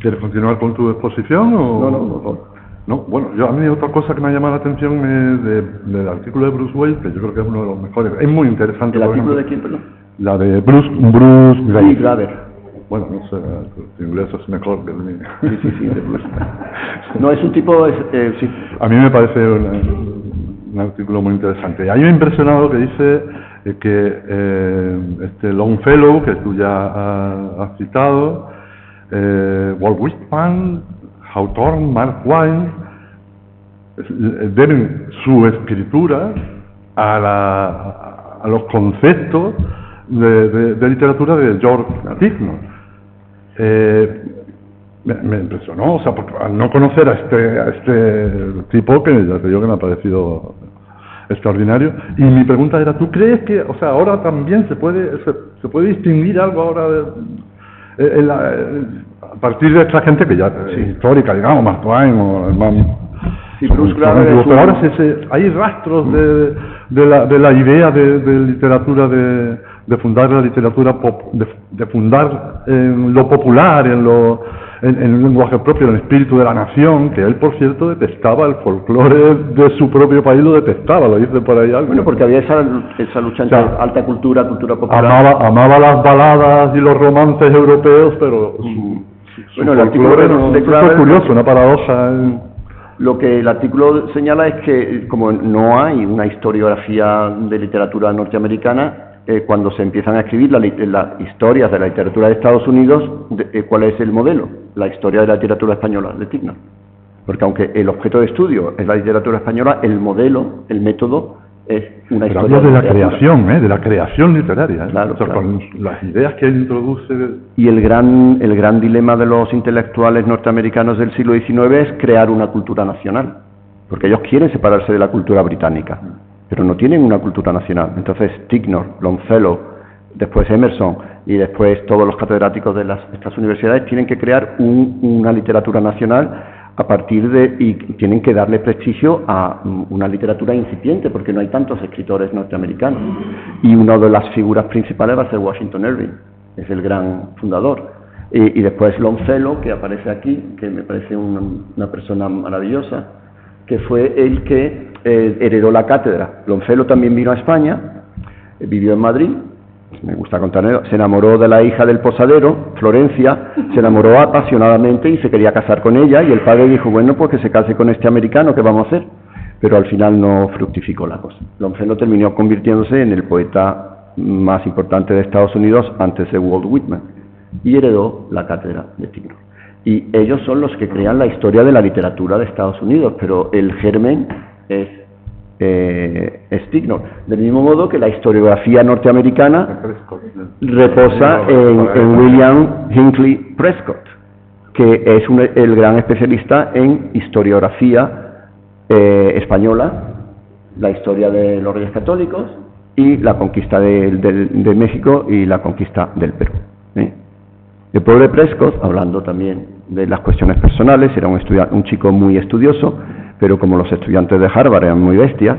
¿Quieres continuar con tu exposición? O... No, no, no, no. bueno, yo a mí otra cosa que me ha llamado la atención es de, del artículo de Bruce Wayne, que yo creo que es uno de los mejores. Es muy interesante. ¿El artículo de quién, perdón? La de Bruce, Bruce Graver. Bueno, no sé, tu inglés es mejor que el mío. Sí, sí, sí, de Bruce. No, es un tipo... Eh, sí. A mí me parece un, un artículo muy interesante. A mí me ha impresionado que dice que eh, este Longfellow, que tú ya has, citado, eh, Walt Whitman, Hawthorne, Mark Twain, deben su escritura a, la, a los conceptos de, de, literatura de George Tignor. Eh, me, impresionó, o sea, porque al no conocer a este, a este tipo, que ya te digo que me ha parecido extraordinario. Y mi pregunta era, ¿tú crees que, o sea, ahora también se puede, se, puede distinguir algo ahora eh, a partir de esta gente que ya es histórica, digamos, más Twain o más... Sí, pero ahora hay rastros de, de, la, de la idea de, literatura, de, de, fundar la literatura, pop, de, fundar en lo popular, en lo en, un lenguaje propio, en el espíritu de la nación, que él, por cierto, detestaba el folclore de su propio país, lo detestaba, lo dice por ahí algo. Bueno, porque había esa, esa lucha entre alta cultura, cultura popular. Amaba, amaba las baladas y los romances europeos, pero bueno, el artículo no, es curioso, una paradoja. Lo que el artículo señala es que como no hay una historiografía de literatura norteamericana, eh, cuando se empiezan a escribir las historias de la literatura de Estados Unidos, eh, ¿cuál es el modelo? La historia de la literatura española de Tigna. Porque aunque el objeto de estudio es la literatura española, el modelo, el método, es una historia de la creación, ¿eh? de la creación literaria, ¿eh? con las ideas que él introduce. Y el gran, el gran dilema de los intelectuales norteamericanos del siglo XIX es crear una cultura nacional, porque ellos quieren separarse de la cultura británica, pero no tienen una cultura nacional. Entonces, Tignor, Longfellow, después Emerson y después todos los catedráticos de las, estas universidades tienen que crear una literatura nacional a partir de y tienen que darle prestigio a una literatura incipiente porque no hay tantos escritores norteamericanos. Y una de las figuras principales va a ser Washington Irving es el gran fundador. Y, después Longfellow que aparece aquí que me parece una, persona maravillosa que fue el que eh, heredó la cátedra. Longfellow también vino a España vivió en Madrid me gusta contar, se enamoró de la hija del posadero, Florencia, se enamoró apasionadamente y se quería casar con ella y el padre dijo, bueno, pues que se case con este americano, ¿qué vamos a hacer? Pero al final no fructificó la cosa. Longfellow terminó convirtiéndose en el poeta más importante de Estados Unidos antes de Walt Whitman y heredó la cátedra de Tigro. Y ellos son los que crean la historia de la literatura de Estados Unidos, pero el germen es eh, Del mismo modo que la historiografía norteamericana reposa en, William Hinckley Prescott, que es el gran especialista en historiografía eh, española, la historia de los reyes católicos y la conquista de, México y la conquista del Perú. ¿eh? El pobre Prescott, hablando también de las cuestiones personales, era un, un chico muy estudioso, pero como los estudiantes de Harvard eran muy bestias,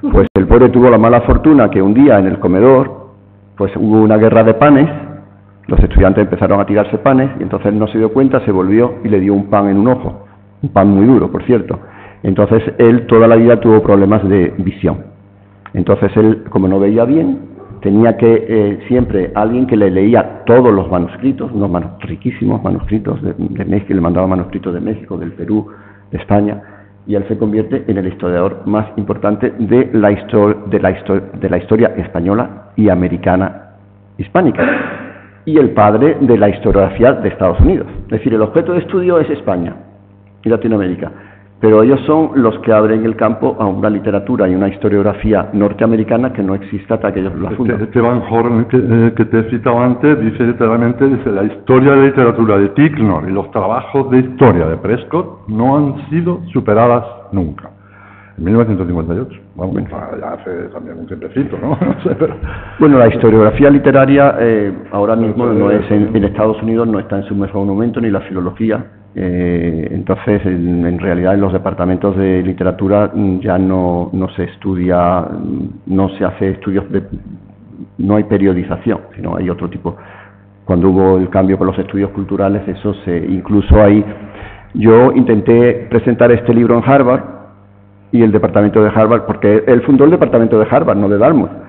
pues el pobre tuvo la mala fortuna que un día en el comedor, pues hubo una guerra de panes, los estudiantes empezaron a tirarse panes y entonces él no se dio cuenta, se volvió y le dio un pan en un ojo, un pan muy duro, por cierto. Entonces él toda la vida tuvo problemas de visión. Entonces él, como no veía bien, tenía que eh, siempre alguien que le leía todos los manuscritos, unos riquísimos manuscritos de, de México, le mandaba manuscritos de México, del Perú, de España, y él se convierte en el historiador más importante de la, de la, de la historia española y americana hispánica y el padre de la historiografía de Estados Unidos. Es decir, el objeto de estudio es España y Latinoamérica, pero ellos son los que abren el campo a una literatura y una historiografía norteamericana que no exista hasta que ellos lo fundan. Este Van Horn, que, eh, que, te he citado antes, dice literalmente, dice, la historia de la literatura de Ticknor y los trabajos de historia de Prescott no han sido superadas nunca. En 1958. Vamos, ya hace también un tiempecito, ¿no? Bueno, la historiografía literaria eh, ahora mismo no es en, en Estados Unidos no está en su mejor momento, ni la filología eh, entonces, en, realidad, en los departamentos de literatura mm, ya no, no se estudia, mm, no se hace estudios de. no hay periodización, sino hay otro tipo. Cuando hubo el cambio con los estudios culturales, eso se. incluso ahí. Yo intenté presentar este libro en Harvard y el departamento de Harvard, porque él fundó el departamento de Harvard, no de Dartmouth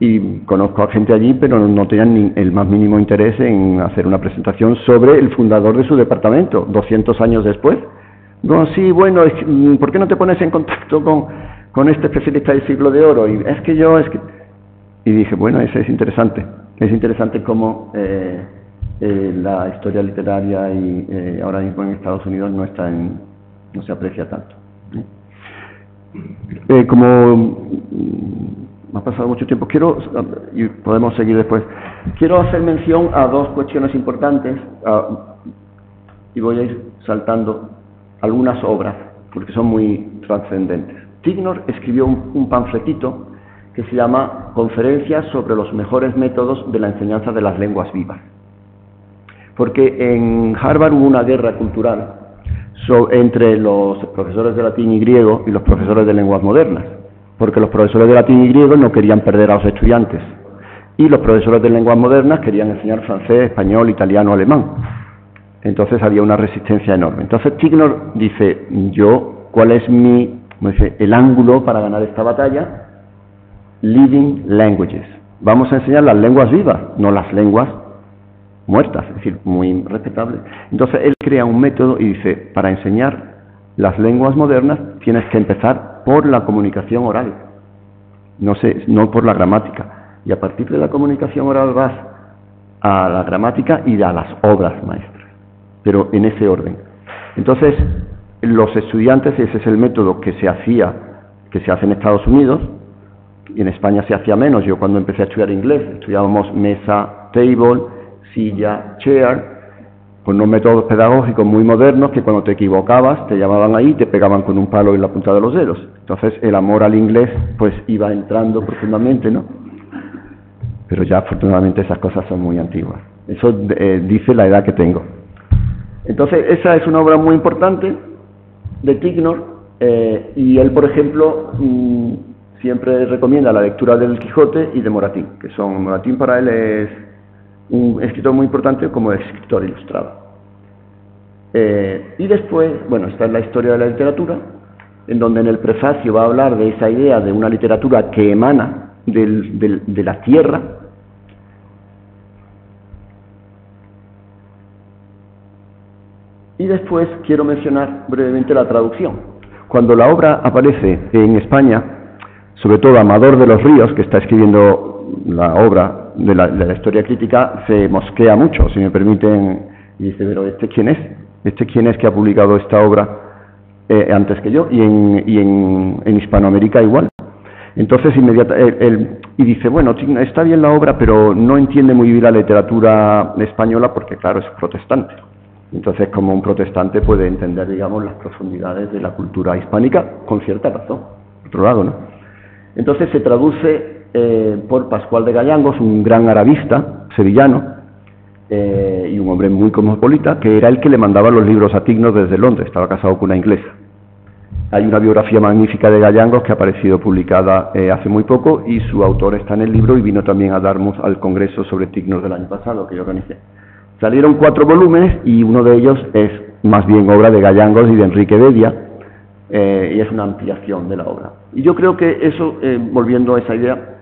y conozco a gente allí, pero no tenían ni el más mínimo interés en hacer una presentación sobre el fundador de su departamento, 200 años después. No, sí, bueno, mm, ¿por qué no te pones en contacto con, con este especialista del siglo de oro? Y es que yo, es que... Y dije, bueno, eso es interesante. Es interesante cómo eh, eh, la historia literaria y eh, ahora mismo en Estados Unidos no está en, no se aprecia tanto. como me ha pasado mucho tiempo. Quiero, y podemos seguir después, quiero hacer mención a dos cuestiones importantes y voy a ir saltando algunas obras porque son muy trascendentes. Tignor escribió un, un panfletito que se llama Conferencias sobre los mejores métodos de la enseñanza de las lenguas vivas. Porque en Harvard hubo una guerra cultural entre los profesores de latín y griego y los profesores de lenguas modernas porque los profesores de latín y griego no querían perder a los estudiantes y los profesores de lenguas modernas querían enseñar francés, español, italiano, alemán. Entonces había una resistencia enorme. Entonces Tignor dice, yo, ¿cuál es mi, el ángulo para ganar esta batalla? Living languages. Vamos a enseñar las lenguas vivas, no las lenguas muertas, es decir, muy respetables. Entonces él crea un método y dice, para enseñar las lenguas modernas tienes que empezar por la comunicación oral, no, sé, no por la gramática. Y a partir de la comunicación oral vas a la gramática y a las obras maestras, pero en ese orden. Entonces, los estudiantes, ese es el método que se hacía, que se hace en Estados Unidos, y en España se hacía menos. Yo cuando empecé a estudiar inglés, estudiábamos mesa, table, silla, chair, con unos métodos pedagógicos muy modernos que cuando te equivocabas te llamaban ahí y te pegaban con un palo en la punta de los dedos. Entonces el amor al inglés pues iba entrando profundamente, ¿no? Pero ya afortunadamente esas cosas son muy antiguas. Eso eh, dice la edad que tengo. Entonces esa es una obra muy importante de Tignor eh, y él, por ejemplo, mm, siempre recomienda la lectura del Quijote y de Moratín, que son, Moratín para él es un escritor muy importante como escritor ilustrado. Eh, y después, bueno, está en la historia de la literatura, en donde en el prefacio va a hablar de esa idea de una literatura que emana de la tierra. Y después quiero mencionar brevemente la traducción. Cuando la obra aparece en España, sobre todo Amador de los Ríos, que está escribiendo la obra de la, historia crítica se mosquea mucho, si me permiten, y dice, pero ¿este quién es? ¿Este quién es que ha publicado esta obra eh, antes que yo? Y en, y en, en Hispanoamérica igual. Entonces, inmediata, él, y dice, bueno, está bien la obra, pero no entiende muy bien la literatura española porque, claro, es protestante. Entonces, como un protestante puede entender, digamos, las profundidades de la cultura hispánica con cierta razón. Por otro lado, ¿no? Entonces se traduce eh, por Pascual de Gallangos, un gran arabista sevillano eh, y un hombre muy cosmopolita, que era el que le mandaba los libros a Tignos desde Londres, estaba casado con una inglesa. Hay una biografía magnífica de Gallangos que ha aparecido publicada eh, hace muy poco y su autor está en el libro y vino también a darnos al Congreso sobre Tignos del año pasado que yo organicé. Salieron cuatro volúmenes y uno de ellos es más bien obra de Gallangos y de Enrique Bedia y es una ampliación de la obra. Y yo creo que eso, volviendo a esa idea,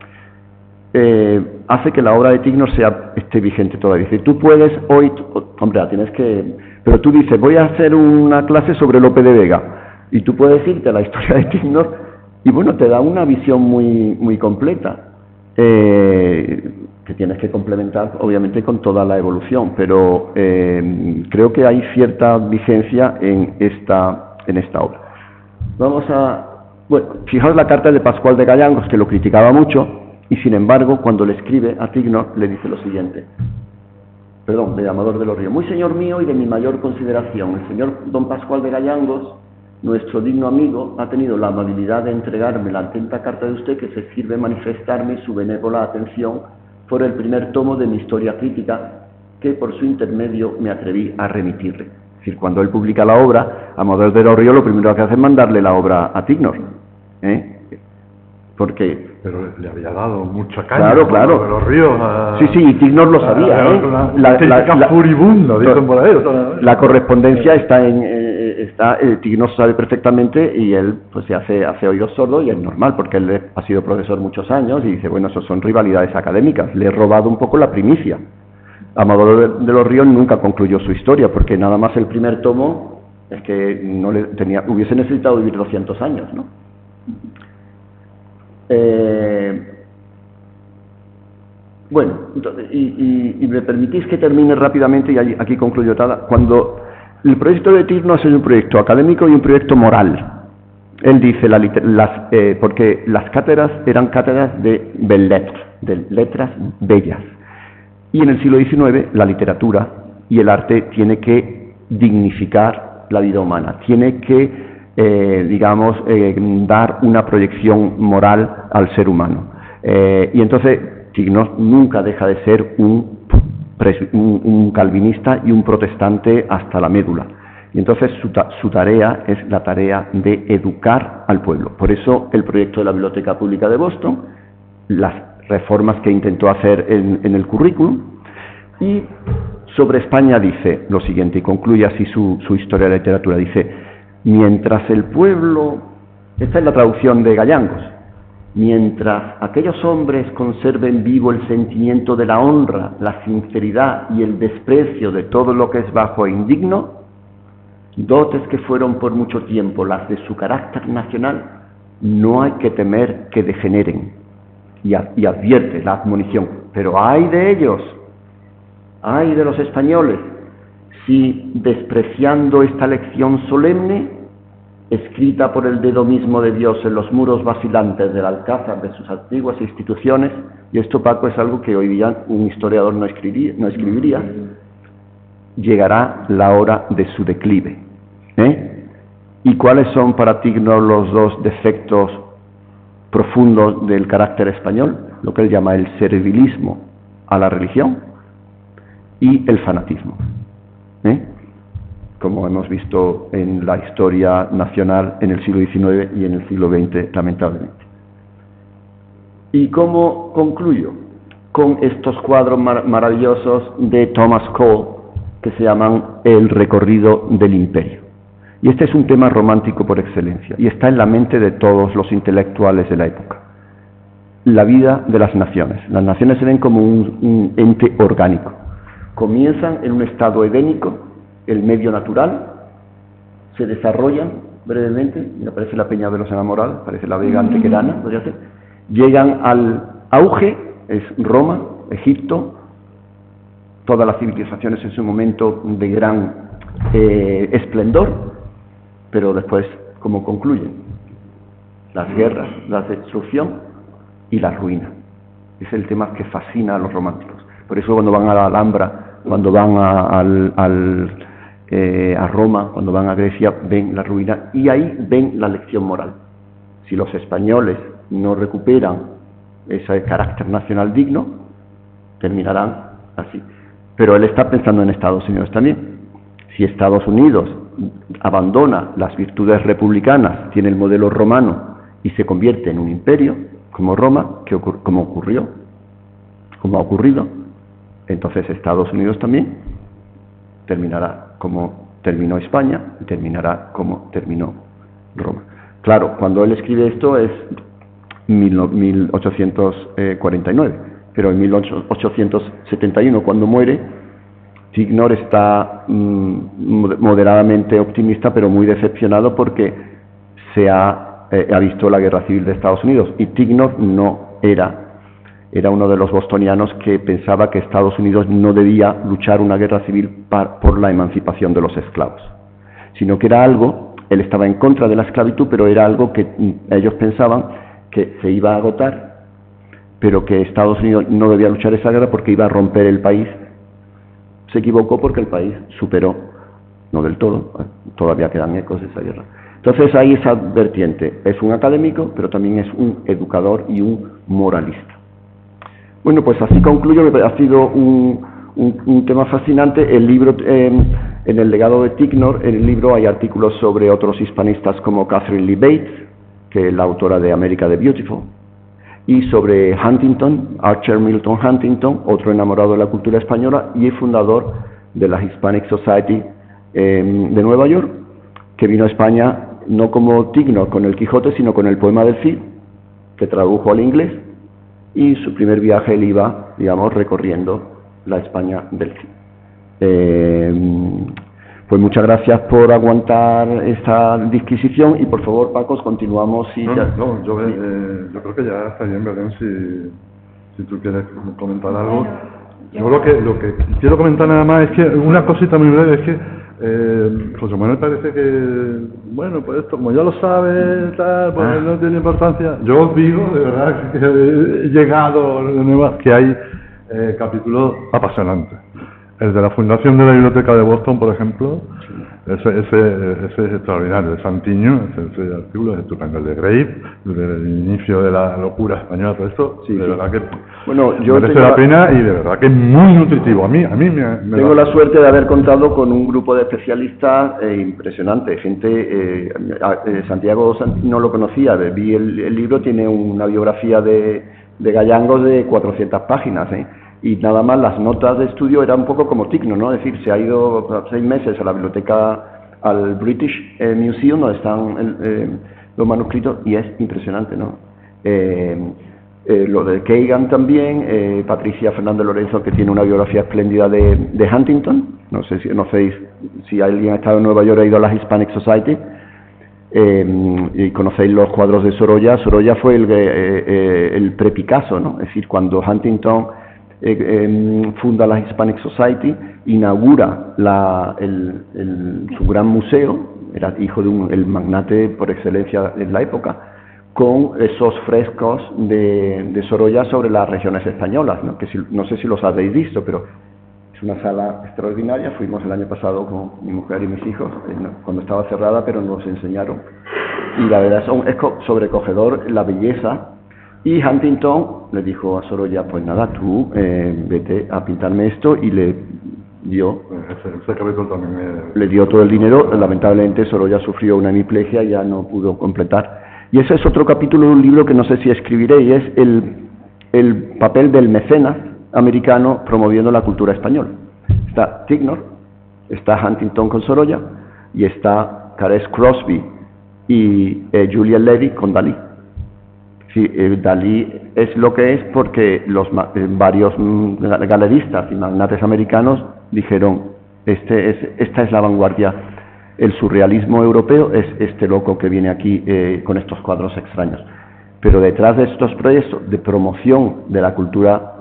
eh, hace que la obra de Tignor sea esté vigente todavía. Dice, tú puedes hoy, hombre, tienes que, pero tú dices, voy a hacer una clase sobre Lope de Vega, y tú puedes irte a la historia de Tignor, y bueno, te da una visión muy, muy completa, eh, que tienes que complementar, obviamente, con toda la evolución, pero eh, creo que hay cierta vigencia en esta, en esta obra. Vamos a, bueno, fijaos la carta de Pascual de Gallangos, que lo criticaba mucho, y sin embargo, cuando le escribe a Tignor, le dice lo siguiente, perdón, de Amador de los Ríos, muy señor mío y de mi mayor consideración, el señor don Pascual de Gallangos, nuestro digno amigo, ha tenido la amabilidad de entregarme la atenta carta de usted que se sirve manifestarme su benévola atención por el primer tomo de mi historia crítica, que por su intermedio me atreví a remitirle. Es decir, cuando él publica la obra, Amador de los Ríos lo primero que hace es mandarle la obra a Tignor. ¿eh? Porque pero le había dado mucha caña claro, claro. de los ríos. sí, sí, Tignor lo sabía. ¿eh? la, la, furibunda, dicen por ahí. La correspondencia está en. Eh, está, eh, Tignor sabe perfectamente y él pues se hace, hace oídos sordos y es normal porque él ha sido profesor muchos años y dice, bueno, eso son rivalidades académicas. Le he robado un poco la primicia. Amador de, los Ríos nunca concluyó su historia porque nada más el primer tomo es que no le tenía, hubiese necesitado vivir 200 años, ¿no? Eh, bueno, y, me permitís que termine rápidamente y aquí concluyo toda. Cuando el proyecto de Tirno es un proyecto académico y un proyecto moral. Él dice, las, eh, porque las cátedras eran cátedras de belles de letras bellas. Y en el siglo XIX la literatura y el arte tiene que dignificar la vida humana, tiene que eh, digamos, eh, dar una proyección moral al ser humano. Eh, y entonces, Tignos nunca deja de ser un, calvinista y un protestante hasta la médula. Y entonces su, tarea es la tarea de educar al pueblo. Por eso el proyecto de la Biblioteca Pública de Boston, las reformas que intentó hacer en, el currículum y sobre España dice lo siguiente, y concluye así su, historia de literatura, dice, mientras el pueblo, esta es la traducción de Gallangos, mientras aquellos hombres conserven vivo el sentimiento de la honra, la sinceridad y el desprecio de todo lo que es bajo e indigno, dotes que fueron por mucho tiempo las de su carácter nacional, no hay que temer que degeneren. Y, advierte la admonición, pero hay de ellos, hay de los españoles, si despreciando esta lección solemne, escrita por el dedo mismo de Dios en los muros vacilantes del alcázar de sus antiguas instituciones, y esto Paco es algo que hoy día un historiador no escribiría, no escribiría llegará la hora de su declive. ¿Eh? ¿Y cuáles son para Tigno los dos defectos profundos del carácter español? Lo que él llama el servilismo a la religión y el fanatismo. ¿Eh? Como hemos visto en la historia nacional en el siglo XIX y en el siglo XX, lamentablemente. ¿Y cómo concluyo? Con estos cuadros maravillosos de Thomas Cole que se llaman El recorrido del imperio. Y este es un tema romántico por excelencia y está en la mente de todos los intelectuales de la época. La vida de las naciones. Las naciones se ven como un, ente orgánico. Comienzan en un estado edénico, el medio natural, se desarrollan brevemente, y aparece la Peña de los Enamorados, parece la Vega antequerana, podría ser, llegan al auge, es Roma, Egipto, todas las civilizaciones en su momento de gran eh, esplendor, pero después, ¿cómo concluyen? Las guerras, la destrucción y la ruina. Es el tema que fascina a los románticos. Por eso cuando van a la Alhambra, cuando van a, al, eh, a Roma, cuando van a Grecia, ven la ruina y ahí ven la lección moral. Si los españoles no recuperan ese carácter nacional digno, terminarán así. Pero él está pensando en Estados Unidos también. Si Estados Unidos abandona las virtudes republicanas, tiene el modelo romano y se convierte en un imperio, como Roma, que como ocurrió, como ha ocurrido, entonces Estados Unidos también terminará como terminó España y terminará como terminó Roma. Claro, cuando él escribe esto es 1849, pero en 1871, cuando muere, Tignor está mm, moderadamente optimista, pero muy decepcionado porque se ha, eh, ha, visto la guerra civil de Estados Unidos. Y Tignor no era, era uno de los bostonianos que pensaba que Estados Unidos no debía luchar una guerra civil por la emancipación de los esclavos, sino que era algo, él estaba en contra de la esclavitud, pero era algo que mm, ellos pensaban que se iba a agotar, pero que Estados Unidos no debía luchar esa guerra porque iba a romper el país se equivocó porque el país superó, no del todo, todavía quedan ecos de esa guerra. Entonces hay esa vertiente, es un académico, pero también es un educador y un moralista. Bueno, pues así concluyo, ha sido un, tema fascinante. El libro, em, en el legado de Ticknor, en el libro hay artículos sobre otros hispanistas como Catherine Lee Bates, que es la autora de América the Beautiful, y sobre Huntington, Archer Milton Huntington, otro enamorado de la cultura española y fundador de la Hispanic Society em, de Nueva York, que vino a España no como Tigno con el Quijote, sino con el poema del Cid, que tradujo al inglés, y su primer viaje él iba, digamos, recorriendo la España del Cid. Em, pues muchas gracias por aguantar esta disquisición y por favor, Pacos, continuamos. Y no, no, yo, eh, yo, creo que ya está bien, Belén, si, si tú quieres comentar algo. yo creo que lo que quiero comentar nada más es que una cosita muy breve es que eh, José Manuel parece que, bueno, pues esto, como ya lo sabe, tal, pues ah. no tiene importancia. Yo os digo, de verdad, que he llegado que hay eh, capítulos apasionantes. El de la fundación de la Biblioteca de Boston, por ejemplo, ese, ese, ese es extraordinario. De Santiño, ese, ese artículo es estupendo. El de Grave, del inicio de la locura española, todo esto, sí, de verdad que bueno, yo merece la pena y de verdad que es muy nutritivo. A mí, a mí me, Tengo la suerte de haber contado con un grupo de especialistas eh, impresionante. Gente, eh, eh Santiago no lo conocía, vi el, el libro, tiene una biografía de, de Gallangos de 400 páginas. ¿eh? Y nada más las notas de estudio eran un poco como Tigno, ¿no? Es decir, se ha ido seis meses a la biblioteca, al British eh, Museum, donde están eh, los manuscritos, y es impresionante, ¿no? Eh, lo de Kagan también, Patricia Fernández Lorenzo, que tiene una biografía espléndida de, de, Huntington, no sé si no sé si alguien ha estado en Nueva York ha ido a la Hispanic Society, y conocéis los cuadros de Sorolla, Sorolla fue el, el pre-Picasso, ¿no? Es decir, cuando Huntington eh, em, funda la Hispanic Society, inaugura su gran museo, era hijo de un, el magnate por excelencia en la época, con esos frescos de, Sorolla sobre las regiones españolas, no sé si los habéis visto, pero es una sala extraordinaria. Fuimos el año pasado con mi mujer y mis hijos, eh, cuando estaba cerrada, pero nos enseñaron. Y la verdad es, es sobrecogedor la belleza y Huntington le dijo a Sorolla, pues nada, tú eh, vete a pintarme esto y le dio le dio todo el dinero. Lamentablemente Sorolla sufrió una hemiplegia y ya no pudo completar. Y ese es otro capítulo de un libro que no sé si escribiré y es el, el papel del mecenas americano promoviendo la cultura española. Está Tignor, está Huntington con Sorolla y está Cares Crosby y eh, Julia Levy con Dalí. Sí, eh, Dalí es lo que es porque los eh, varios mm, galeristas y magnates americanos dijeron, este es, esta es la vanguardia, el surrealismo europeo es este loco que viene aquí eh, con estos cuadros extraños. Pero detrás de estos proyectos de promoción de la cultura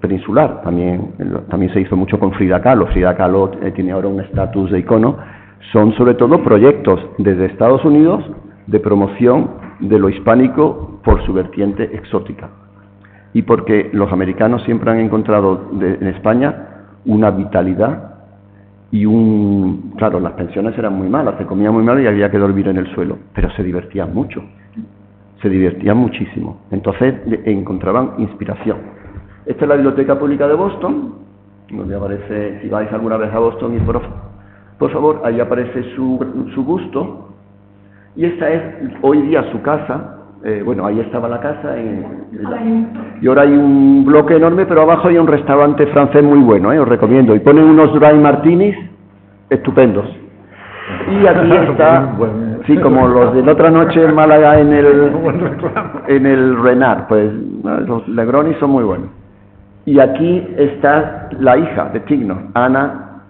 peninsular, también, también se hizo mucho con Frida Kahlo, Frida Kahlo tiene ahora un estatus de icono, son sobre todo proyectos desde Estados Unidos de promoción de lo hispánico por su vertiente exótica y porque los americanos siempre han encontrado en España una vitalidad y un... Claro, las pensiones eran muy malas, se comía muy mal y había que dormir en el suelo, pero se divertían mucho, se divertían muchísimo. Entonces encontraban inspiración. Esta es la Biblioteca Pública de Boston, donde aparece, si vais alguna vez a Boston, y por, por favor, ahí aparece su, su busto, y esta es hoy día su casa. Eh, bueno, ahí estaba la casa. y ahora hay un bloque enorme, pero abajo hay un restaurante francés muy bueno, eh, os recomiendo. Y ponen unos dry martinis estupendos. Y aquí está, sí, como los de la otra noche en Málaga en el, en el Renard, pues los Negroni son muy buenos. Y aquí está la hija de Tigno, Ana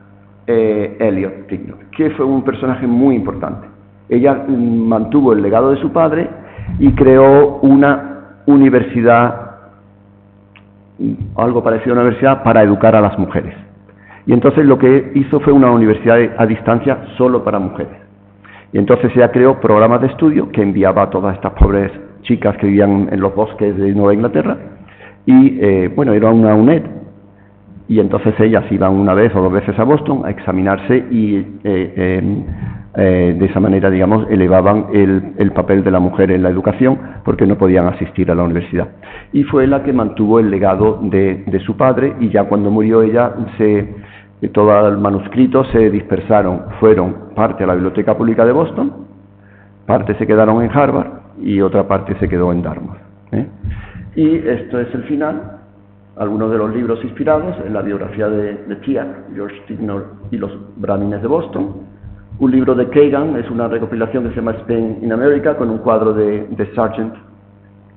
eh, Elliot Tigno, que fue un personaje muy importante. Ella mantuvo el legado de su padre y creó una universidad, algo parecido a una universidad, para educar a las mujeres. Y entonces lo que hizo fue una universidad a distancia solo para mujeres. Y entonces ella creó programas de estudio que enviaba a todas estas pobres chicas que vivían en los bosques de Nueva Inglaterra. Y eh, bueno, era una UNED. Y entonces ellas iban una vez o dos veces a Boston a examinarse y eh, em, eh, de esa manera, digamos, elevaban el, papel de la mujer en la educación porque no podían asistir a la universidad. Y fue la que mantuvo el legado de, su padre y ya cuando murió ella, se, todo el manuscrito se dispersaron, fueron parte a la Biblioteca Pública de Boston, parte se quedaron en Harvard y otra parte se quedó en Dartmouth. ¿eh? Y esto es el final, algunos de los libros inspirados en la biografía de, de George Tignor y los Brahmines de Boston, un libro de Kagan, es una recopilación que se llama Spain in America, con un cuadro de, de Sargent,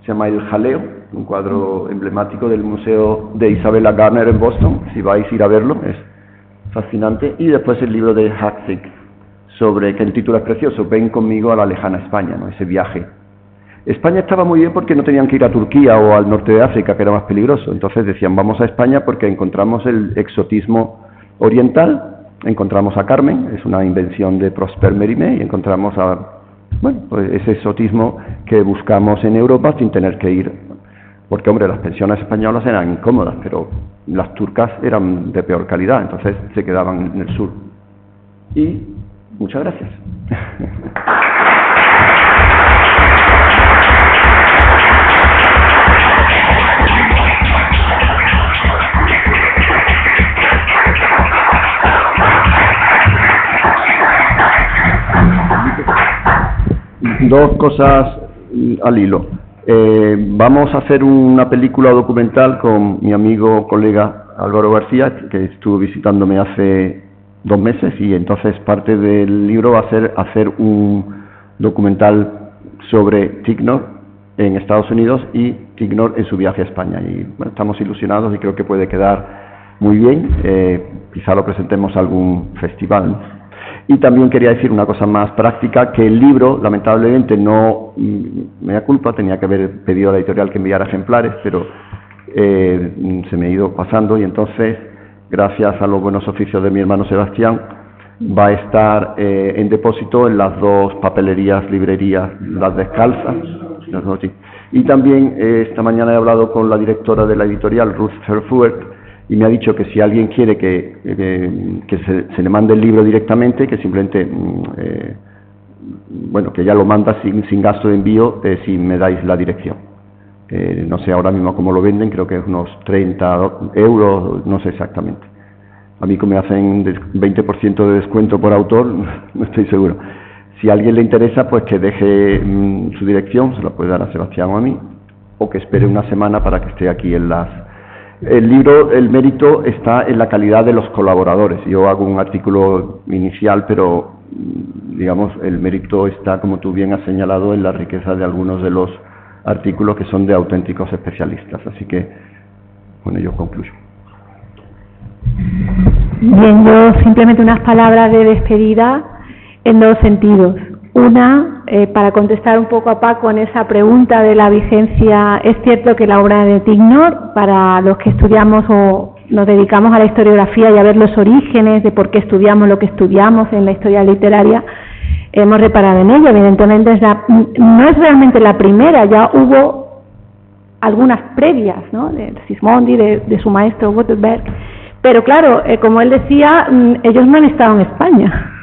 se llama El Jaleo, un cuadro emblemático del Museo de Isabella Garner en Boston, si vais a ir a verlo, es fascinante. Y después el libro de Haxic, sobre, que el título es precioso, Ven conmigo a la lejana España, ¿no? ese viaje. España estaba muy bien porque no tenían que ir a Turquía o al norte de África, que era más peligroso. Entonces decían, vamos a España porque encontramos el exotismo oriental encontramos a Carmen, es una invención de Prosper Mérimée, y encontramos a, bueno, pues ese exotismo que buscamos en Europa sin tener que ir, porque hombre, las pensiones españolas eran incómodas, pero las turcas eran de peor calidad, entonces se quedaban en el sur. Y muchas gracias. dos cosas al hilo. Eh, vamos a hacer una película documental con mi amigo, colega Álvaro García, que estuvo visitándome hace dos meses y entonces parte del libro va a ser hacer un documental sobre Tignor en Estados Unidos y Tignor en su viaje a España. Y bueno, estamos ilusionados y creo que puede quedar muy bien. Eh, quizá lo presentemos a algún festival. Y también quería decir una cosa más práctica, que el libro, lamentablemente, no mm, me da culpa, tenía que haber pedido a la editorial que enviara ejemplares, pero eh, se me ha ido pasando y entonces, gracias a los buenos oficios de mi hermano Sebastián, va a estar eh, en depósito en las dos papelerías, librerías, las descalzas. Y también eh, esta mañana he hablado con la directora de la editorial, Ruth Fairfuert, y me ha dicho que si alguien quiere que, que se, le mande el libro directamente, que simplemente, mm, eh, bueno, que ya lo manda sin, sin gasto de envío eh, si me dais la dirección. Eh, no sé ahora mismo cómo lo venden, creo que es unos 30 euros, no sé exactamente. A mí como me hacen 20% de descuento por autor, no estoy seguro. Si a alguien le interesa, pues que deje mm, su dirección, se la puede dar a Sebastián o a mí, o que espere una semana para que esté aquí en las el libro, el mérito está en la calidad de los colaboradores. Yo hago un artículo inicial, pero mm, digamos, el mérito está, como tú bien has señalado, en la riqueza de algunos de los artículos que son de auténticos especialistas. Así que, bueno, yo concluyo. Bien, yo simplemente unas palabras de despedida en dos sentidos. Una, eh, para contestar un poco a Paco en esa pregunta de la vigencia, es cierto que la obra de Tignor, para los que estudiamos o nos dedicamos a la historiografía y a ver los orígenes de por qué estudiamos lo que estudiamos en la historia literaria, hemos reparado en ello. Evidentemente no es realmente la primera, ya hubo algunas previas, ¿no? de Sismondi, de, su maestro Gutenberg, pero claro, eh, como él decía, mm, ellos no han estado en España.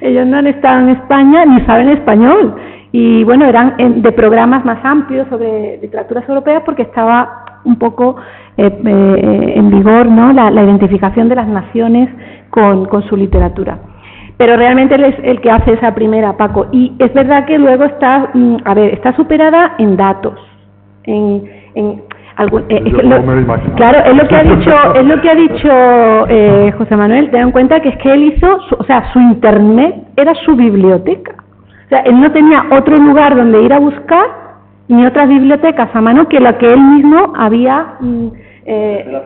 Ellos no han estado en España ni saben español. Y bueno, eran de programas más amplios sobre literaturas europeas porque estaba un poco eh, eh, en vigor ¿no? La, identificación de las naciones con, con su literatura. Pero realmente él es el que hace esa primera, Paco. Y es verdad que luego está, mm, a ver, está superada en datos, en, en eh, claro, es lo que ha dicho, es lo que ha dicho eh, José Manuel. Ten en cuenta que es que él hizo, o sea, su internet era su biblioteca. O sea, él no tenía otro lugar donde ir a buscar ni otras bibliotecas a mano que la que él mismo había. Mm, eh,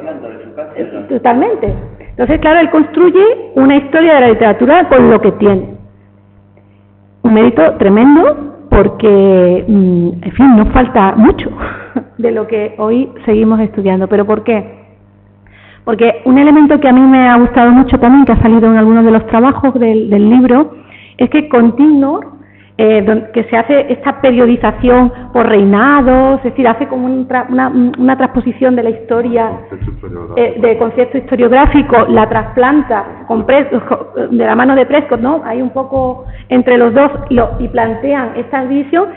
totalmente. Entonces, claro, él construye una historia de la literatura con lo que tiene. Un mérito tremendo porque, mm, en fin, nos falta mucho de lo que hoy seguimos estudiando. ¿Pero por qué? Porque un elemento que a mí me ha gustado mucho también, que ha salido en algunos de los trabajos del, libro, es que continuo eh, que se hace esta periodización por reinados, es decir, hace como una, una, transposición de la historia eh, de concepto historiográfico, la trasplanta con de la mano de Prescott, ¿no? Hay un poco entre los dos y plantean esta visión,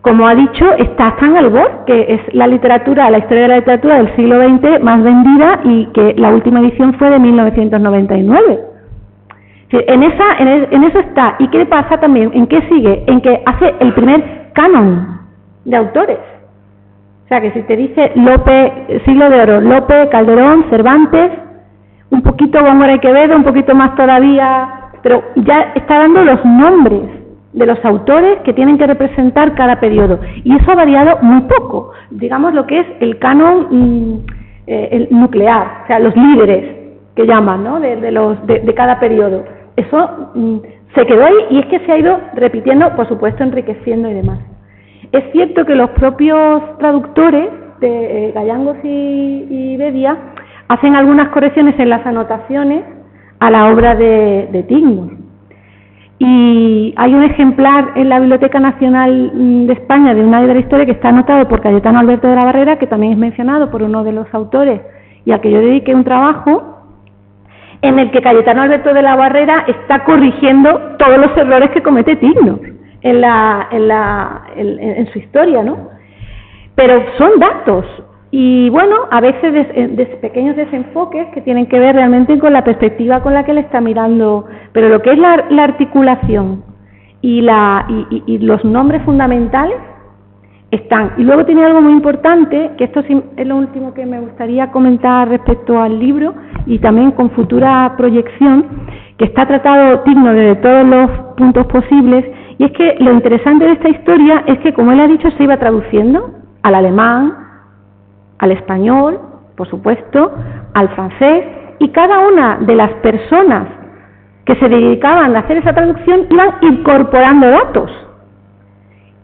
como ha dicho, está Stan Albor, que es la literatura, la historia de la literatura del siglo XX más vendida y que la última edición fue de 1999. En, esa, en, eso está. ¿Y qué pasa también? ¿En qué sigue? En que hace el primer canon de autores. O sea, que si te dice Lope, siglo de oro, Lope, Calderón, Cervantes, un poquito Góngora y Quevedo, un poquito más todavía, pero ya está dando los nombres de los autores que tienen que representar cada periodo. Y eso ha variado muy poco. Digamos lo que es el canon mm, eh, el nuclear, o sea, los líderes que llaman, ¿no? De, los, de cada periodo eso mm, se quedó ahí y es que se ha ido repitiendo, por supuesto, enriqueciendo y demás. Es cierto que los propios traductores de eh, Gallangos y, y, Bedia hacen algunas correcciones en las anotaciones a la obra de, de Y hay un ejemplar en la Biblioteca Nacional mm, de España de una de la historia que está anotado por Cayetano Alberto de la Barrera, que también es mencionado por uno de los autores y al que yo dediqué un trabajo, en el que Cayetano Alberto de la Barrera está corrigiendo todos los errores que comete Tigno en, la, en, la, en, su historia, ¿no? Pero son datos y bueno, a veces de, pequeños desenfoques que tienen que ver realmente con la perspectiva con la que él está mirando, pero lo que es la, articulación y, la, y, los nombres fundamentales están. Y luego tiene algo muy importante, que esto es lo último que me gustaría comentar respecto al libro y también con futura proyección, que está tratado digno desde todos los puntos posibles, y es que lo interesante de esta historia es que, como él ha dicho, se iba traduciendo al alemán, al español, por supuesto, al francés, y cada una de las personas que se dedicaban a hacer esa traducción iban incorporando datos.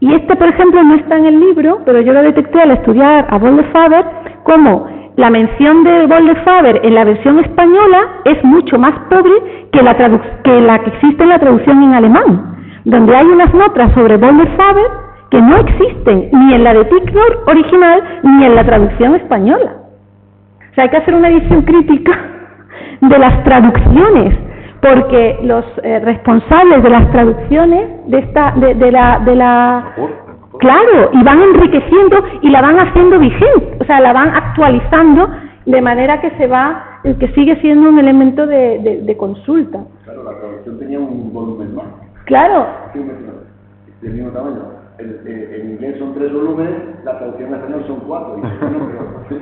Y este, por ejemplo, no está en el libro, pero yo lo detecté al estudiar a Boll de Faber como la mención de Boll de Faber en la versión española es mucho más pobre que la, que la que existe en la traducción en alemán, donde hay unas notas sobre Boll de Faber que no existen ni en la de Ticknor original ni en la traducción española. O sea, hay que hacer una edición crítica de las traducciones porque los eh, responsables de las traducciones de esta de, la de la claro y van enriqueciendo y la van haciendo vigente o sea la van actualizando de manera que se va que sigue siendo un elemento de, de, consulta. Claro la traducción tenía un volumen más. Claro. Del mismo tamaño. En, inglés son tres volúmenes la traducción en español son cuatro. Y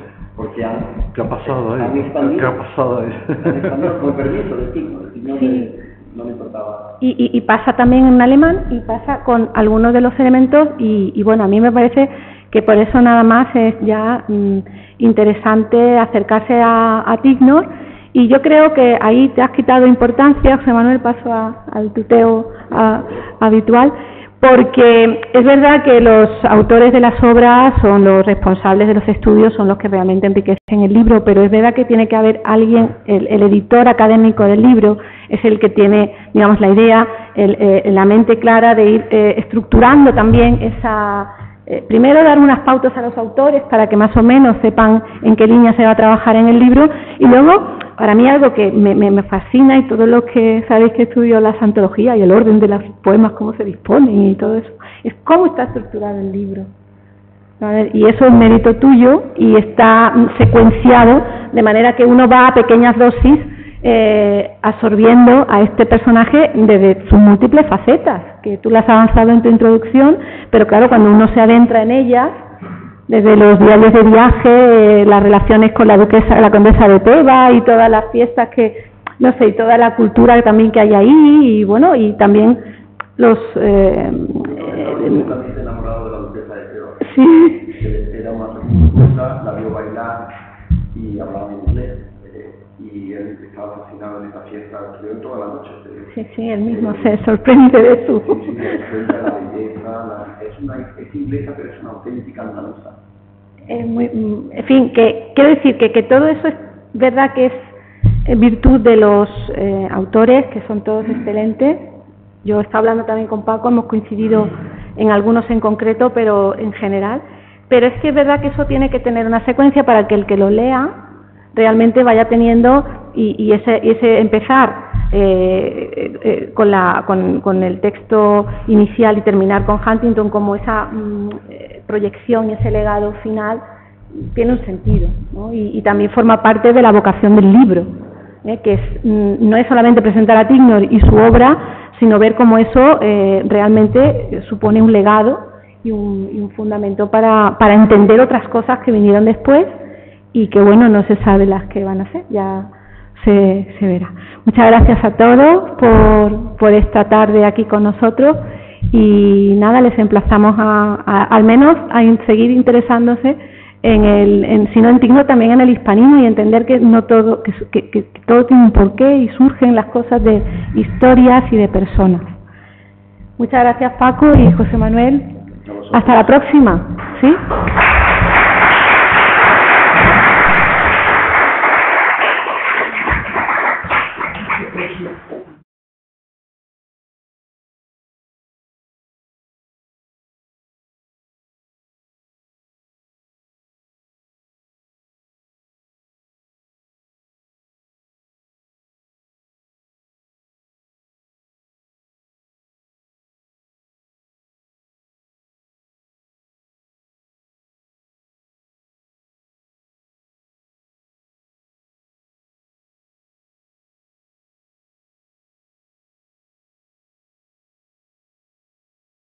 porque han, ¿Qué ha pasado ahí? Han expandido, ¿Qué ha pasado ahí? Han expandido con permiso de signo, sí. no me importaba. Y, y, y, pasa también en alemán y pasa con algunos de los elementos y, y, bueno, a mí me parece que por eso nada más es ya mm, interesante acercarse a, a Tignor y yo creo que ahí te has quitado importancia, José Manuel, paso a, al tuteo a, habitual porque es verdad que los autores de las obras son los responsables de los estudios, son los que realmente enriquecen el libro, pero es verdad que tiene que haber alguien, el, editor académico del libro es el que tiene, digamos, la idea, eh, la mente clara de ir eh, estructurando también esa, eh, primero dar unas pautas a los autores para que más o menos sepan en qué línea se va a trabajar en el libro y luego para mí algo que me, me, fascina y todos los que sabéis que estudio las antologías y el orden de los poemas, cómo se disponen y todo eso, es cómo está estructurado el libro. Y eso es mérito tuyo y está secuenciado de manera que uno va a pequeñas dosis eh, absorbiendo a este personaje desde sus múltiples facetas, que tú las has avanzado en tu introducción, pero claro, cuando uno se adentra en ellas, desde los diarios de viaje, las relaciones con la duquesa, la condesa de Teba y todas las fiestas que, no sé, y toda la cultura también que hay ahí y bueno, y también los... Eh, Teba. Sí. Era una la vio bailar y hablaba inglés. Eh, y él estaba fascinado en esta fiesta, estudió toda la noche. Sí, sí, él mismo se sorprende de su... Sí, sí, la belleza, la, es, una, es inglesa, pero es una auténtica andaluza muy, mm, en fin, que quiero decir que, que todo eso es verdad que es en virtud de los eh, autores, que son todos excelentes. Yo estaba hablando también con Paco, hemos coincidido en algunos en concreto, pero en general. Pero es que es verdad que eso tiene que tener una secuencia para que el que lo lea realmente vaya teniendo y, y ese, ese empezar eh, eh, con, la, con, el texto inicial y terminar con Huntington como esa mm, eh, proyección y ese legado final tiene un sentido y, también forma parte de la vocación del libro, que es, mm, no es solamente presentar a Tignor y su obra, sino ver cómo eso realmente supone un legado y un, y un fundamento para, para entender otras cosas que vinieron después y que bueno, no se sabe las que van a ser, ya se, se verá. Muchas gracias a todos por, por esta tarde aquí con nosotros y nada, les emplazamos a, al menos a seguir interesándose en el, en, si no en también en el hispanismo y entender que no todo, que, que, que todo tiene un porqué y surgen las cosas de historias y de personas. Muchas gracias Paco y José Manuel. Hasta la próxima. ¿Sí?